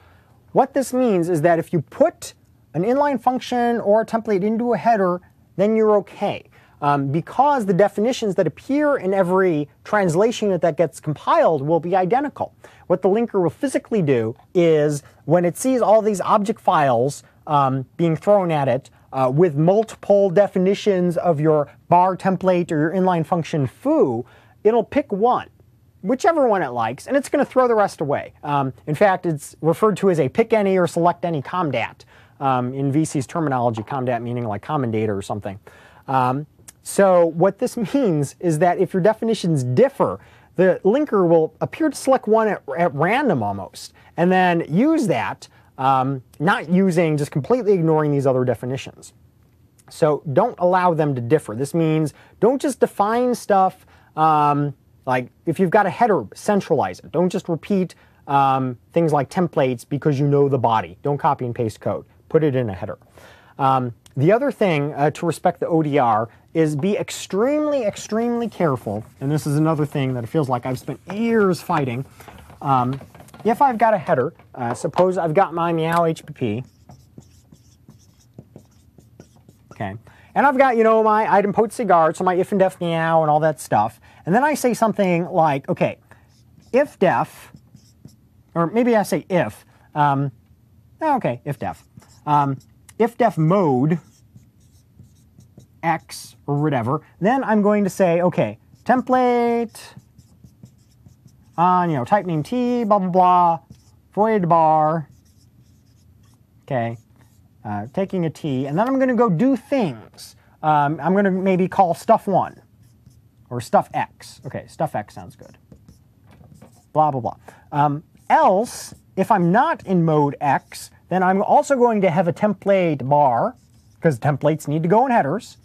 what this means is that if you put an inline function or a template into a header, then you're okay um, because the definitions that appear in every translation unit that gets compiled will be identical. What the linker will physically do is when it sees all these object files um, being thrown at it uh, with multiple definitions of your bar template or your inline function foo, it'll pick one whichever one it likes, and it's going to throw the rest away. Um, in fact, it's referred to as a pick any or select any comdat um, in VC's terminology, comdat meaning like common data or something. Um, so what this means is that if your definitions differ, the linker will appear to select one at, at random almost, and then use that, um, not using, just completely ignoring these other definitions. So don't allow them to differ. This means don't just define stuff, um, like if you've got a header, centralize it. Don't just repeat um, things like templates because you know the body. Don't copy and paste code. Put it in a header. Um, the other thing uh, to respect the ODR is be extremely, extremely careful, and this is another thing that it feels like I've spent years fighting. Um, if I've got a header, uh, suppose I've got my meow HPP, okay, and I've got, you know, my idempotency guard, so my if and def meow and all that stuff, and then I say something like, okay, if def, or maybe I say if, um, okay, if def, um, if def mode x or whatever, then I'm going to say, okay, template on, you know, type name t, blah, blah, blah, void bar, okay, uh, taking a t, and then I'm going to go do things. Um, I'm going to maybe call stuff one or stuff x. Okay, stuff x sounds good. Blah, blah, blah. Um, else, if I'm not in mode x, then I'm also going to have a template bar, because templates need to go in headers.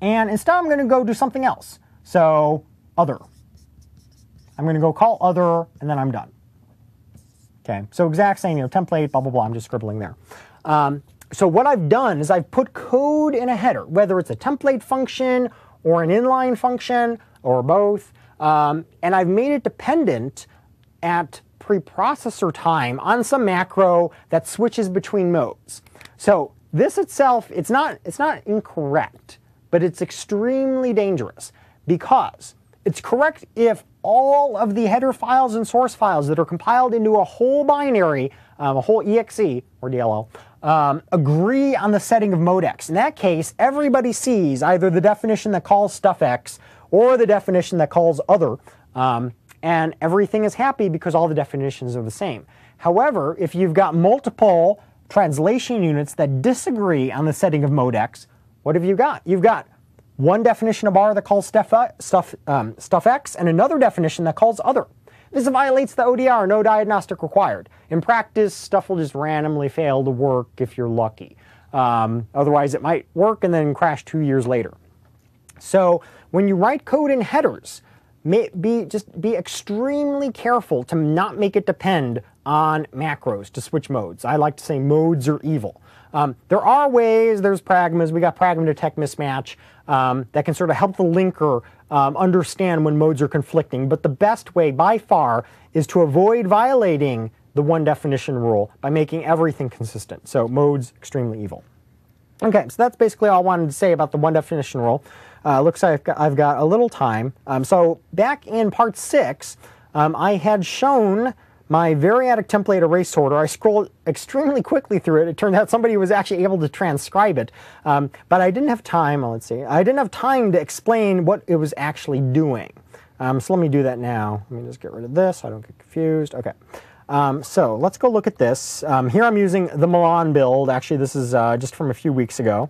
And instead I'm going to go do something else. So other. I'm going to go call other, and then I'm done. Okay, so exact same, you know, template, blah, blah, blah. I'm just scribbling there. Um, so what I've done is I've put code in a header, whether it's a template function or an inline function or both. um, and I've made it dependent at preprocessor time on some macro that switches between modes. So this itself, it's not, it's not incorrect, but it's extremely dangerous because it's correct if all of the header files and source files that are compiled into a whole binary, um, a whole exe or DLL, um, agree on the setting of mode X. In that case, everybody sees either the definition that calls stuff X or the definition that calls other, um, and everything is happy because all the definitions are the same. However, if you've got multiple translation units that disagree on the setting of mode X, what have you got? You've got one definition of R that calls stuff, stuff, um, stuff X and another definition that calls other. This violates the ODR, no diagnostic required. In practice, stuff will just randomly fail to work if you're lucky. Um, otherwise, it might work and then crash two years later. So when you write code in headers, be just be extremely careful to not make it depend on macros to switch modes. I like to say modes are evil. Um, there are ways, there's pragmas, we got pragma detect mismatch um, that can sort of help the linker um, understand when modes are conflicting, but the best way by far is to avoid violating the one definition rule by making everything consistent. So modes, extremely evil. Okay, so that's basically all I wanted to say about the one definition rule. Uh, looks like I've got, I've got, a little time. Um, so back in part six, um, I had shown my variadic template array sorter. I scrolled extremely quickly through it. It turned out somebody was actually able to transcribe it, um, but I didn't have time. Well, let's see. I didn't have time to explain what it was actually doing. Um, so let me do that now. Let me just get rid of this so I don't get confused. Okay. Um, so let's go look at this. Um, here I'm using the Milan build. Actually, this is uh, just from a few weeks ago.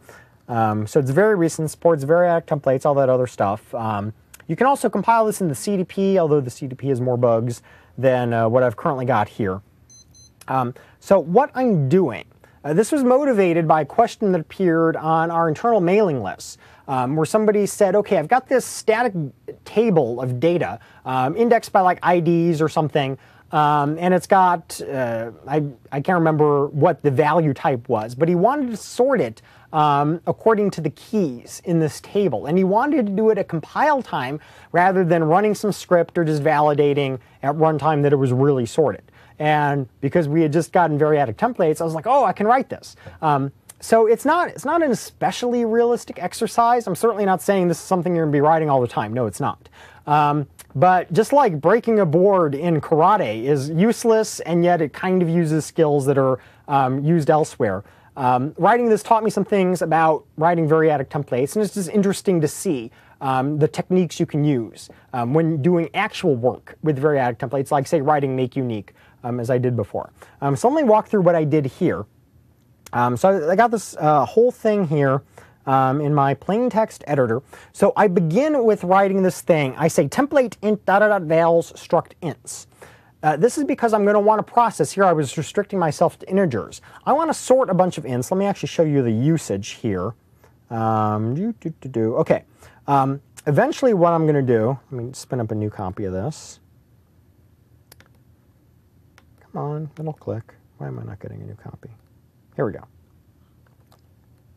Um, so it's very recent, supports variadic templates, all that other stuff. Um, you can also compile this in the CTP, although the CTP has more bugs than uh, what I've currently got here. Um, so what I'm doing, uh, this was motivated by a question that appeared on our internal mailing list. Um, where somebody said, okay, I've got this static table of data um, indexed by like IDs or something, um, and it's got, uh, I, I can't remember what the value type was, but he wanted to sort it um, according to the keys in this table. And he wanted to do it at compile time rather than running some script or just validating at runtime that it was really sorted. And because we had just gotten variadic templates, I was like, oh, I can write this. Um, so it's not, it's not an especially realistic exercise. I'm certainly not saying this is something you're going to be writing all the time. No, it's not. Um, but just like breaking a board in karate is useless, and yet it kind of uses skills that are um, used elsewhere. Um, writing this taught me some things about writing variadic templates, and it's just interesting to see um, the techniques you can use um, when doing actual work with variadic templates, like say writing make unique, um, as I did before. Um, so let me walk through what I did here. Um, so I got this uh, whole thing here in my plain text editor. So I begin with writing this thing. I say template int dot dot vals struct ints. Uh, this is because I'm going to want to process here. I was restricting myself to integers. I want to sort a bunch of ints. Let me actually show you the usage here. Um, do, do, do, do. Okay. Um, eventually, what I'm going to do, let me spin up a new copy of this. Come on, middle click. Why am I not getting a new copy? Here we go.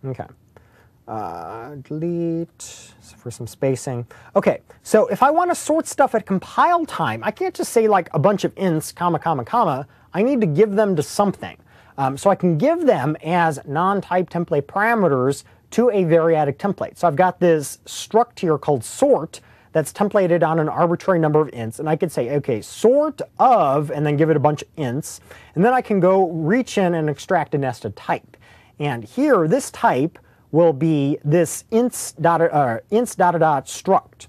Okay. Uh, delete for some spacing. Okay, so if I want to sort stuff at compile time, I can't just say like a bunch of ints, comma, comma, comma. I need to give them to something. Um, so I can give them as non-type template parameters to a variadic template. So I've got this struct here called sort that's templated on an arbitrary number of ints. And I could say, okay, sort of, and then give it a bunch of ints. And then I can go reach in and extract a nested type. And here, this type will be this ints dot, uh, ints dot, dot struct.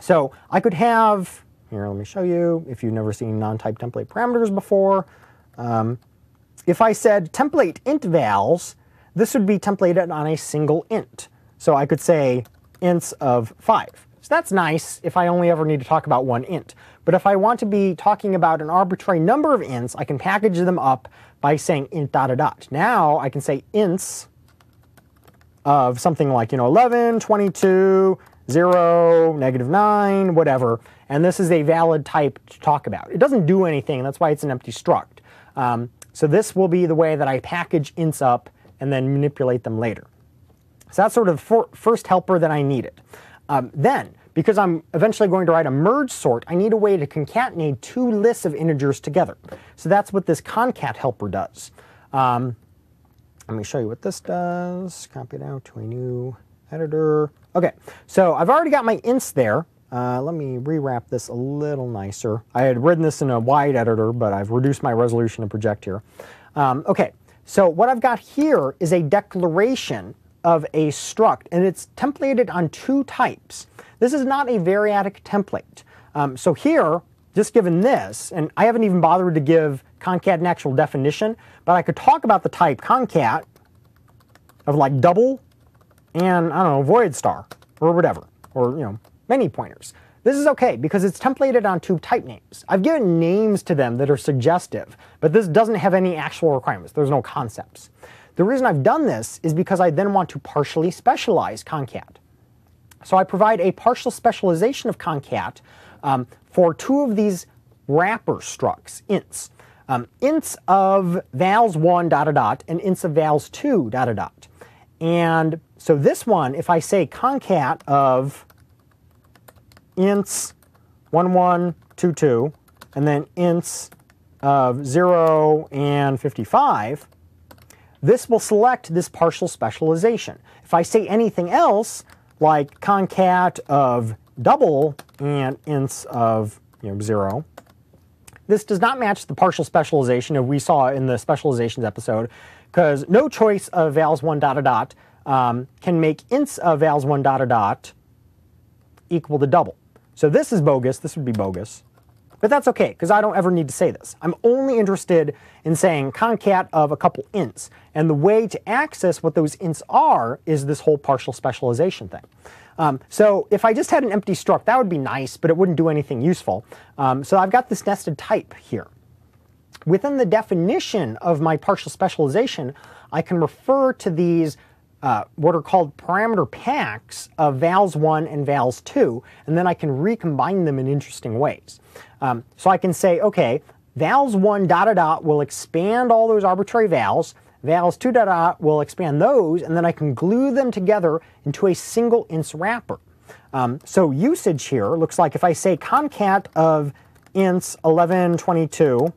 So I could have, here, let me show you, if you've never seen non-type template parameters before. Um, if I said template int vals, this would be templated on a single int. So I could say ints of 5. So that's nice if I only ever need to talk about one int. But if I want to be talking about an arbitrary number of ints, I can package them up by saying int dot dot. Now I can say ints of something like, you know, 11, 22, 0, negative 9, whatever. And this is a valid type to talk about. It doesn't do anything. That's why it's an empty struct. Um, so this will be the way that I package ints up and then manipulate them later. So that's sort of the first helper that I needed. Um, then, because I'm eventually going to write a merge sort, I need a way to concatenate two lists of integers together. So that's what this concat helper does. Um, let me show you what this does. Copy it out to a new editor. Okay, so I've already got my ints there. Uh, let me rewrap this a little nicer. I had written this in a wide editor, but I've reduced my resolution to project here. Um, okay, so what I've got here is a declaration of a struct, and it's templated on two types. This is not a variadic template. Um, so here, just given this, and I haven't even bothered to give concat an actual definition, but I could talk about the type concat of like double and, I don't know, void star or whatever, or, you know, many pointers. This is okay because it's templated on two type names. I've given names to them that are suggestive, but this doesn't have any actual requirements. There's no concepts. The reason I've done this is because I then want to partially specialize concat. So I provide a partial specialization of concat um, for two of these wrapper structs, ints. Um, ints of vals1 dot dot dot and ints of vals2 dot dot dot. And so this one, if I say concat of ints 1122 and then ints of 0 and 55, this will select this partial specialization. If I say anything else, like concat of double and ints of you know, 0, this does not match the partial specialization that we saw in the specializations episode, because no choice of vals1 dot dot dot um, can make ints of vals1 dot dot dot equal to double. So this is bogus, this would be bogus. But that's okay, because I don't ever need to say this. I'm only interested in saying concat of a couple ints. And the way to access what those ints are is this whole partial specialization thing. Um, so if I just had an empty struct, that would be nice, but it wouldn't do anything useful. Um, so I've got this nested type here. Within the definition of my partial specialization, I can refer to these uh, what are called parameter packs of vals1 and vals2, and then I can recombine them in interesting ways. Um, so I can say, okay, vals1 dot dot dot will expand all those arbitrary vals, vals2 dot dot will expand those, and then I can glue them together into a single ints wrapper. Um, so usage here looks like if I say concat of ints 1122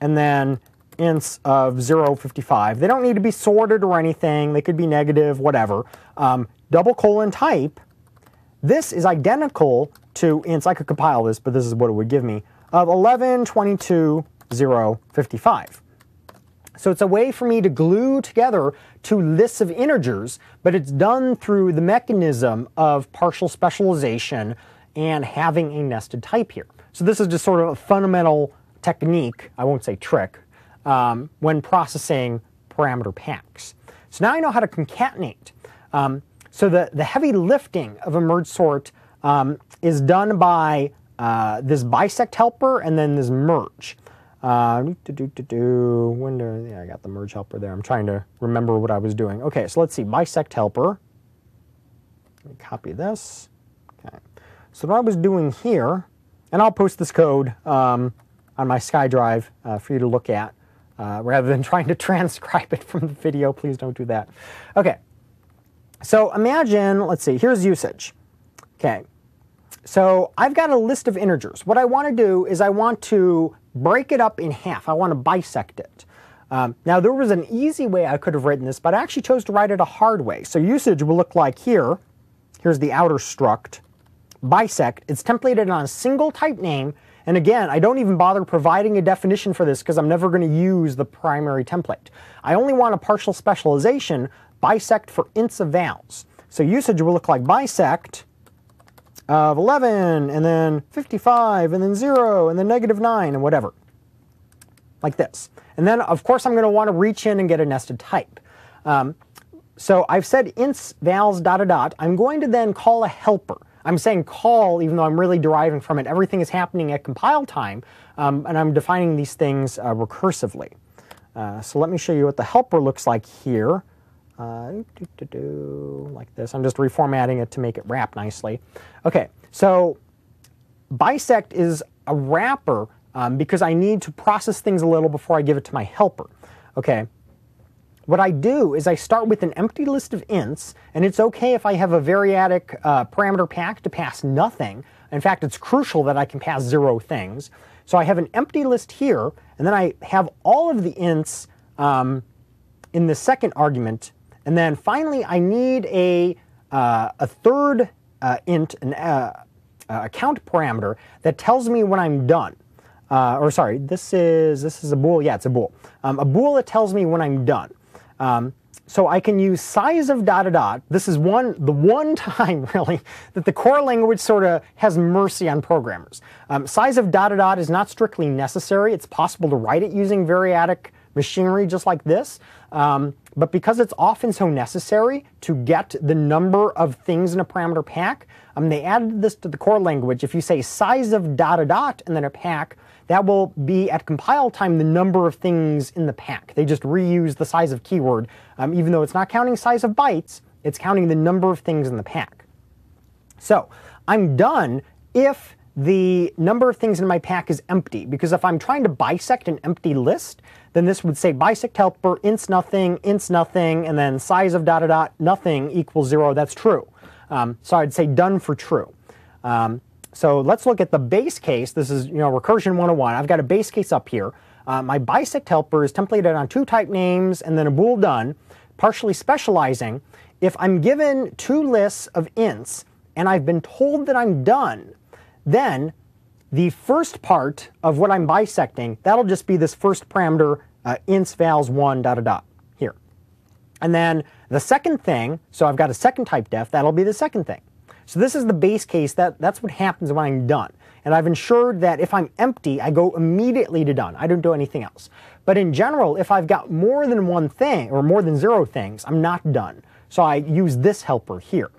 and then ints of 055. They don't need to be sorted or anything. They could be negative, whatever. Um, double colon type, this is identical to ints, I could compile this, but this is what it would give me, of 11, 22, 0, 55. So it's a way for me to glue together two lists of integers, but it's done through the mechanism of partial specialization and having a nested type here. So this is just sort of a fundamental technique, I won't say trick, um, when processing parameter packs. So now I know how to concatenate. Um, so the, the heavy lifting of a merge sort um, is done by uh, this bisect helper and then this merge. Uh, do, do, do, do, yeah, I got the merge helper there. I'm trying to remember what I was doing. Okay, so let's see, bisect helper. Let me copy this. Okay, so what I was doing here, and I'll post this code um, on my SkyDrive uh, for you to look at uh, rather than trying to transcribe it from the video. Please don't do that. Okay, so imagine, let's see, here's usage. Okay, so I've got a list of integers. What I want to do is I want to break it up in half. I want to bisect it. Um, now there was an easy way I could have written this, but I actually chose to write it a hard way. So usage will look like here. Here's the outer struct. Bisect, it's templated on a single type name and again, I don't even bother providing a definition for this because I'm never going to use the primary template. I only want a partial specialization, bisect for ints of vals. So usage will look like bisect of 11, and then 55, and then 0, and then negative 9, and whatever. Like this. And then, of course, I'm going to want to reach in and get a nested type. Um, so I've said ints vals dot dot dot. I'm going to then call a helper. I'm saying call even though I'm really deriving from it. Everything is happening at compile time, um, and I'm defining these things uh, recursively. Uh, so let me show you what the helper looks like here. Uh, doo -doo -doo, like this. I'm just reformatting it to make it wrap nicely. Okay, so bisect is a wrapper um, because I need to process things a little before I give it to my helper. Okay, what I do is I start with an empty list of ints, and it's okay if I have a variadic uh, parameter pack to pass nothing. In fact, it's crucial that I can pass zero things. So I have an empty list here, and then I have all of the ints um, in the second argument, and then finally I need a, uh, a third uh, int, an uh, uh, count parameter that tells me when I'm done. Uh, or sorry, this is this is a bool. Yeah, it's a bool. Um, a bool that tells me when I'm done. Um, so I can use size of dot dot. This is one the one time really that the core language sort of has mercy on programmers. Um, size of dot dot is not strictly necessary. It's possible to write it using variadic machinery just like this. Um, but because it's often so necessary to get the number of things in a parameter pack, um, they added this to the core language. If you say size of dot a dot and then a pack, that will be at compile time the number of things in the pack. They just reuse the size of keyword. Um, even though it's not counting size of bytes, it's counting the number of things in the pack. So I'm done if the number of things in my pack is empty, because if I'm trying to bisect an empty list, then this would say bisect helper, ints nothing, ints nothing, and then size of dot dot nothing equals zero. That's true. Um, so I'd say done for true. Um, so let's look at the base case. This is, you know, recursion 101. I've got a base case up here. Uh, my bisect helper is templated on two type names and then a bool done, partially specializing. If I'm given two lists of ints and I've been told that I'm done, then the first part of what I'm bisecting, that'll just be this first parameter, uh, ints vals 1 dot dot dot here. And then the second thing, so I've got a second type def, that'll be the second thing. So this is the base case, that, that's what happens when I'm done. And I've ensured that if I'm empty, I go immediately to done. I don't do anything else. But in general, if I've got more than one thing, or more than zero things, I'm not done. So I use this helper here.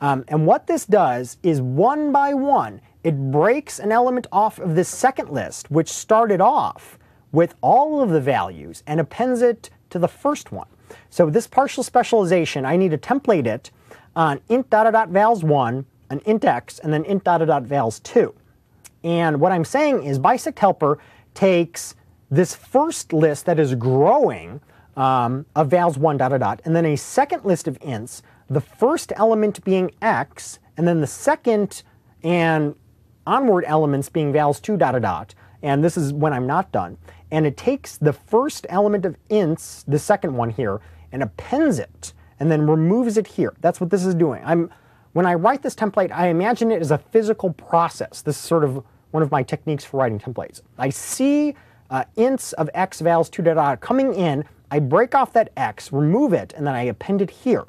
Um, and what this does is one by one, it breaks an element off of this second list, which started off with all of the values, and appends it to the first one. So this partial specialization, I need to template it on int dot dot vals 1, an int x, and then int dot dot vals 2. And what I'm saying is bisect helper takes this first list that is growing um, of vals 1 dot dot and then a second list of ints, the first element being x, and then the second and onward elements being vals 2 dot dot dot, and this is when I'm not done. And it takes the first element of ints, the second one here, and appends it and then removes it here. That's what this is doing. I'm, when I write this template, I imagine it as a physical process. This is sort of one of my techniques for writing templates. I see uh, ints of x vals 2 dot dot coming in, I break off that x, remove it, and then I append it here.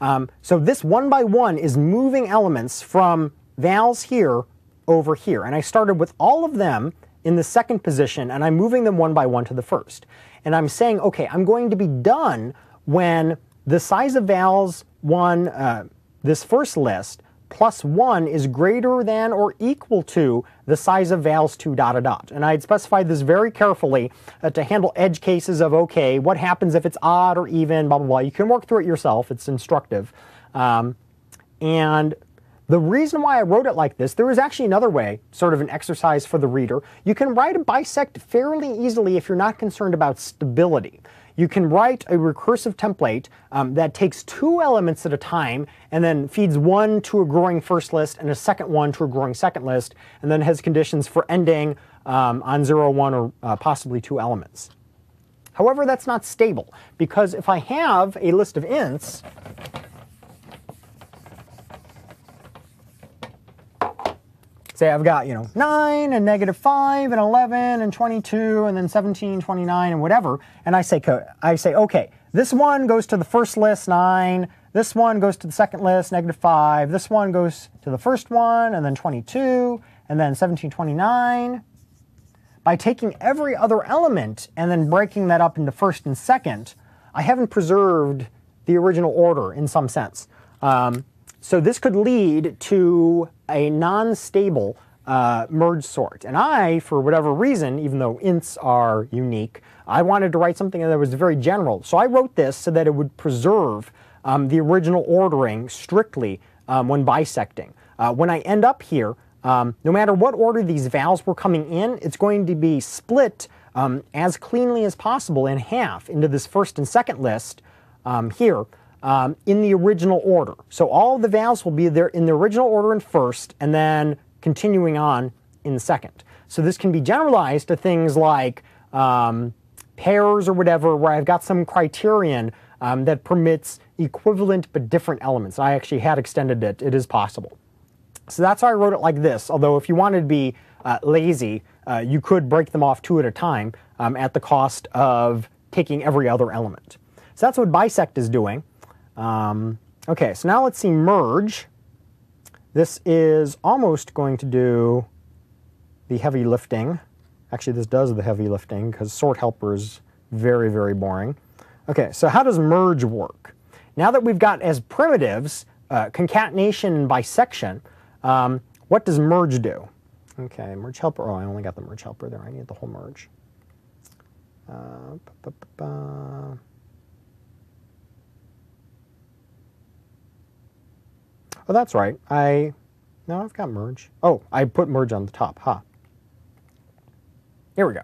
Um, so this one by one is moving elements from vals here over here. And I started with all of them in the second position, and I'm moving them one by one to the first. And I'm saying, okay, I'm going to be done when the size of vals one, uh, this first list, plus 1 is greater than or equal to the size of vals 2 dot dot dot. And I had specified this very carefully uh, to handle edge cases of, okay, what happens if it's odd or even, blah, blah, blah. You can work through it yourself. It's instructive. Um, and the reason why I wrote it like this, there is actually another way, sort of an exercise for the reader. You can write a bisect fairly easily if you're not concerned about stability you can write a recursive template um, that takes two elements at a time and then feeds one to a growing first list and a second one to a growing second list, and then has conditions for ending um, on 0, 1, or uh, possibly two elements. However, that's not stable, because if I have a list of ints, say I've got, you know, 9 and negative 5 and 11 and 22 and then 17, 29 and whatever, and I say, I say, okay, this one goes to the first list, 9, this one goes to the second list, negative 5, this one goes to the first one, and then 22, and then 17, 29. By taking every other element and then breaking that up into first and second, I haven't preserved the original order in some sense. Um, so this could lead to a non-stable uh, merge sort. And I, for whatever reason, even though ints are unique, I wanted to write something that was very general. So I wrote this so that it would preserve um, the original ordering strictly um, when bisecting. Uh, when I end up here, um, no matter what order these vals were coming in, it's going to be split um, as cleanly as possible in half into this first and second list um, here um, in the original order. So all the values will be there in the original order in first and then continuing on in second. So this can be generalized to things like um, pairs or whatever where I've got some criterion um, that permits equivalent but different elements. I actually had extended it. It is possible. So that's why I wrote it like this, although if you wanted to be uh, lazy, uh, you could break them off two at a time um, at the cost of taking every other element. So that's what bisect is doing. Um, okay, so now let's see merge. This is almost going to do the heavy lifting. Actually, this does the heavy lifting because sort helper is very, very boring. Okay, so how does merge work? Now that we've got as primitives uh, concatenation and bisection, um, what does merge do? Okay, merge helper. Oh, I only got the merge helper there. I need the whole merge. Uh, oh, that's right. I no, I've got merge. Oh, I put merge on the top. Huh. Here we go.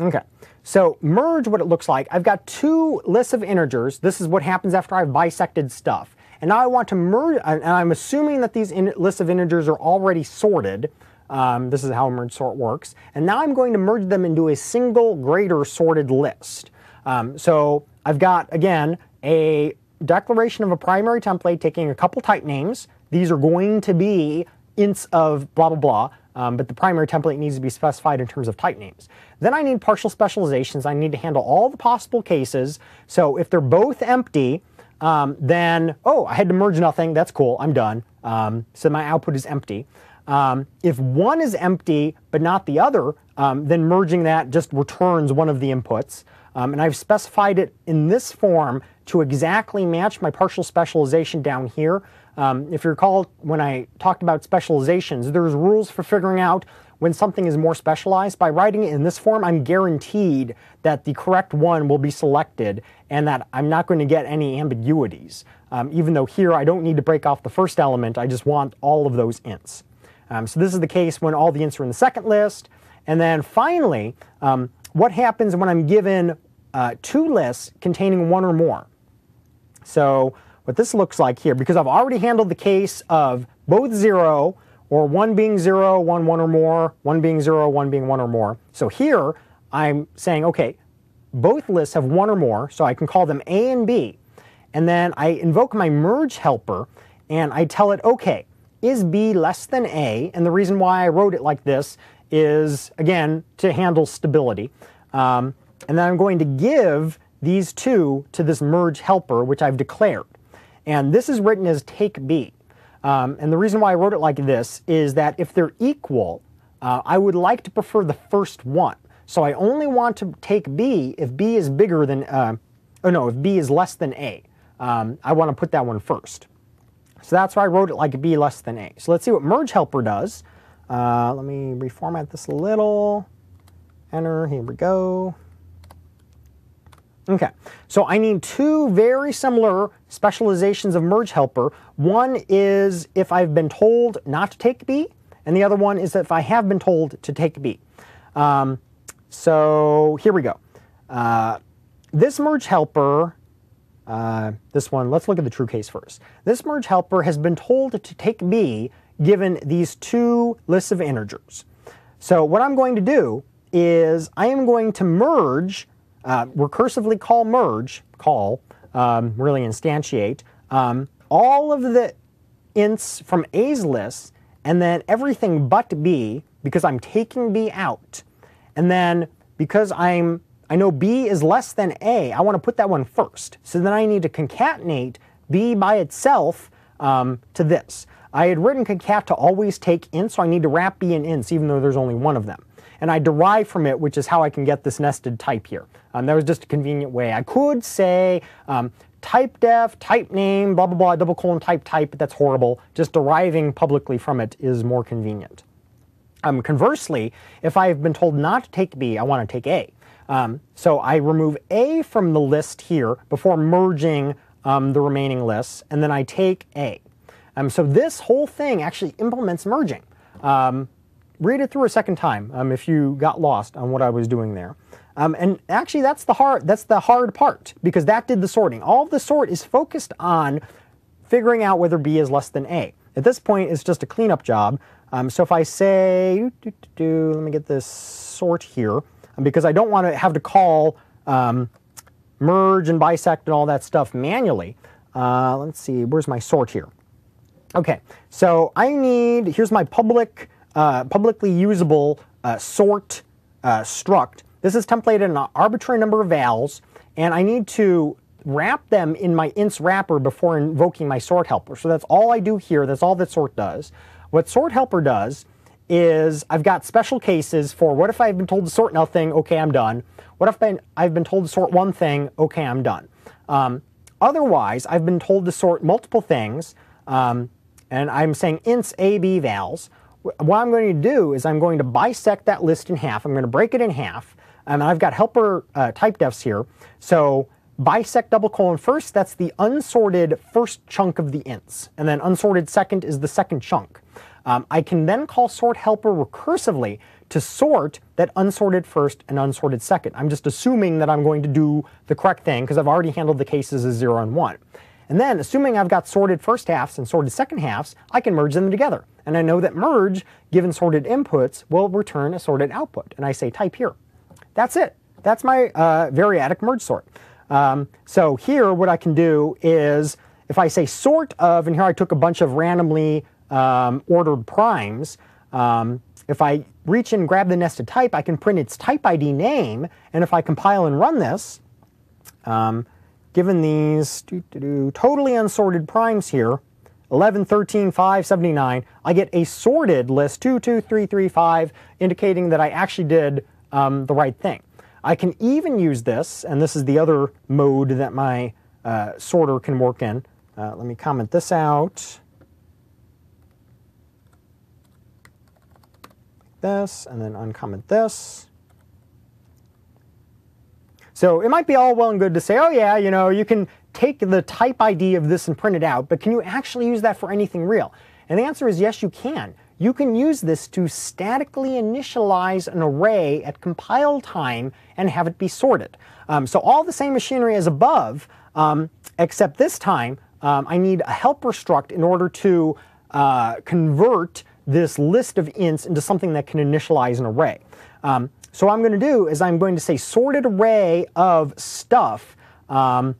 Okay, so merge what it looks like. I've got two lists of integers. This is what happens after I've bisected stuff. And now I want to merge, and I'm assuming that these lists of integers are already sorted. Um, this is how merge sort works. And now I'm going to merge them into a single greater sorted list. Um, so I've got, again, a declaration of a primary template taking a couple type names. These are going to be ints of blah, blah, blah. Um, but the primary template needs to be specified in terms of type names. Then I need partial specializations. I need to handle all the possible cases. So if they're both empty, um, then, oh, I had to merge nothing. That's cool. I'm done. Um, so my output is empty. Um, if one is empty but not the other, um, then merging that just returns one of the inputs. Um, and I've specified it in this form to exactly match my partial specialization down here. Um, if you recall, when I talked about specializations, there's rules for figuring out when something is more specialized, by writing it in this form, I'm guaranteed that the correct one will be selected and that I'm not going to get any ambiguities. Um, even though here I don't need to break off the first element, I just want all of those ints. Um, so this is the case when all the ints are in the second list. And then finally, um, what happens when I'm given uh, two lists containing one or more? So what this looks like here, because I've already handled the case of both zero or one being zero, one, one or more, one being zero, one being one or more. So here I'm saying, okay, both lists have one or more, so I can call them A and B. And then I invoke my merge helper and I tell it, okay, is B less than A? And the reason why I wrote it like this is, again, to handle stability. Um, and then I'm going to give these two to this merge helper, which I've declared. And this is written as take B. Um, and the reason why I wrote it like this is that if they're equal, uh, I would like to prefer the first one. So I only want to take B if B is bigger than, uh, oh no, if B is less than A. Um, I want to put that one first. So that's why I wrote it like B less than A. So let's see what merge helper does. Uh, let me reformat this a little. Enter, here we go. Okay, so I need two very similar specializations of merge helper. One is if I've been told not to take B, and the other one is if I have been told to take B. Um, so here we go. Uh, this merge helper, uh, this one, let's look at the true case first. This merge helper has been told to take B given these two lists of integers. So what I'm going to do is I am going to merge uh, recursively call merge, call, um, really instantiate, um, all of the ints from A's list, and then everything but B, because I'm taking B out. And then because I'm, I know B is less than A, I want to put that one first. So then I need to concatenate B by itself um, to this. I had written concat to always take ints, so I need to wrap B in ints, even though there's only one of them and I derive from it, which is how I can get this nested type here. Um, that was just a convenient way. I could say um, type def, type name, blah, blah, blah, double colon type type, but that's horrible. Just deriving publicly from it is more convenient. Um, conversely, if I've been told not to take B, I want to take A. Um, so I remove A from the list here before merging um, the remaining lists, and then I take A. Um, so this whole thing actually implements merging. Um, read it through a second time um, if you got lost on what I was doing there. Um, and actually, that's the hard that's the hard part because that did the sorting. All of the sort is focused on figuring out whether B is less than A. At this point, it's just a cleanup job. Um, so if I say, let me get this sort here, um, because I don't want to have to call um, merge and bisect and all that stuff manually. Uh, let's see, where's my sort here? Okay, so I need, here's my public, uh, publicly usable uh, sort uh, struct. This is templated in an arbitrary number of vals, and I need to wrap them in my ints wrapper before invoking my sort helper. So that's all I do here. That's all that sort does. What sort helper does is I've got special cases for what if I've been told to sort nothing, okay, I'm done. What if I've been told to sort one thing, okay, I'm done. Um, otherwise, I've been told to sort multiple things, um, and I'm saying ints A, B vals. What I'm going to do is I'm going to bisect that list in half. I'm going to break it in half. And I've got helper uh, type defs here. So bisect double colon first, that's the unsorted first chunk of the ints. And then unsorted second is the second chunk. Um, I can then call sort helper recursively to sort that unsorted first and unsorted second. I'm just assuming that I'm going to do the correct thing because I've already handled the cases as 0 and 1. And then, assuming I've got sorted first halves and sorted second halves, I can merge them together. And I know that merge, given sorted inputs, will return a sorted output. And I say type here. That's it. That's my uh, variadic merge sort. Um, so here, what I can do is, if I say sort of, and here I took a bunch of randomly um, ordered primes, um, if I reach and grab the nested type, I can print its type ID name, and if I compile and run this, um, given these doo -doo -doo, totally unsorted primes here, 11, 13, 5, 79, I get a sorted list, 2, 2, 3, 3, 5, indicating that I actually did um, the right thing. I can even use this, and this is the other mode that my uh, sorter can work in. Uh, let me comment this out. This, and then uncomment this. So it might be all well and good to say, oh yeah, you know, you can take the type ID of this and print it out, but can you actually use that for anything real? And the answer is yes, you can you can use this to statically initialize an array at compile time and have it be sorted. Um, so all the same machinery as above, um, except this time um, I need a helper struct in order to uh, convert this list of ints into something that can initialize an array. Um, so what I'm going to do is I'm going to say sorted array of stuff, um,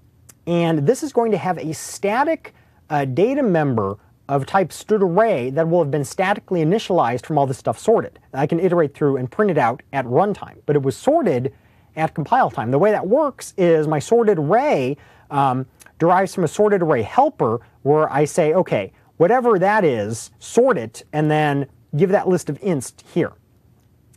and this is going to have a static uh, data member of type std array that will have been statically initialized from all this stuff sorted. I can iterate through and print it out at runtime, but it was sorted at compile time. The way that works is my sorted array um, derives from a sorted array helper where I say, okay, whatever that is, sort it, and then give that list of ints here.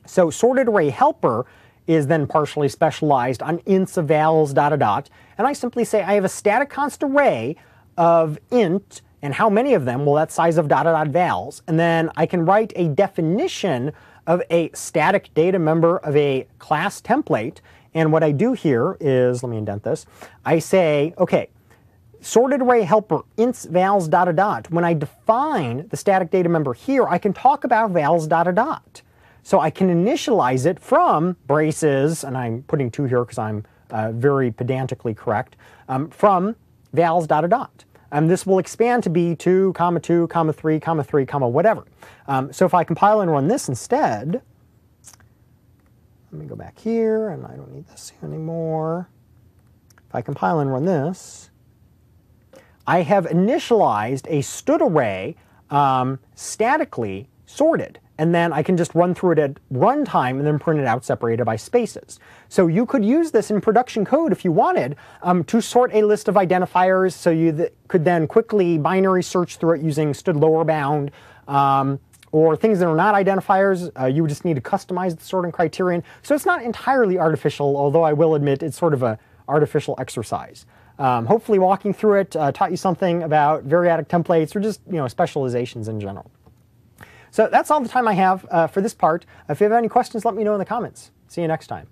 So sorted array helper is then partially specialized on ints of vals dot dot, and I simply say I have a static const array of int and how many of them? Well, that's size of dot dot vals. And then I can write a definition of a static data member of a class template. And what I do here is, let me indent this. I say, okay, sorted array helper ints vals dot dot. When I define the static data member here, I can talk about vals dot dot. So I can initialize it from braces, and I'm putting two here because I'm uh, very pedantically correct, um, from vals dot dot. And this will expand to be 2, comma 2, comma 3, comma 3, comma whatever. Um, so if I compile and run this instead, let me go back here, and I don't need this anymore. If I compile and run this, I have initialized a std array um, statically sorted and then I can just run through it at runtime and then print it out separated by spaces. So you could use this in production code if you wanted um, to sort a list of identifiers so you th could then quickly binary search through it using std lower bound um, or things that are not identifiers, uh, you would just need to customize the sorting criterion. So it's not entirely artificial, although I will admit it's sort of an artificial exercise. Um, hopefully walking through it uh, taught you something about variadic templates or just you know specializations in general. So that's all the time I have uh, for this part. If you have any questions, let me know in the comments. See you next time.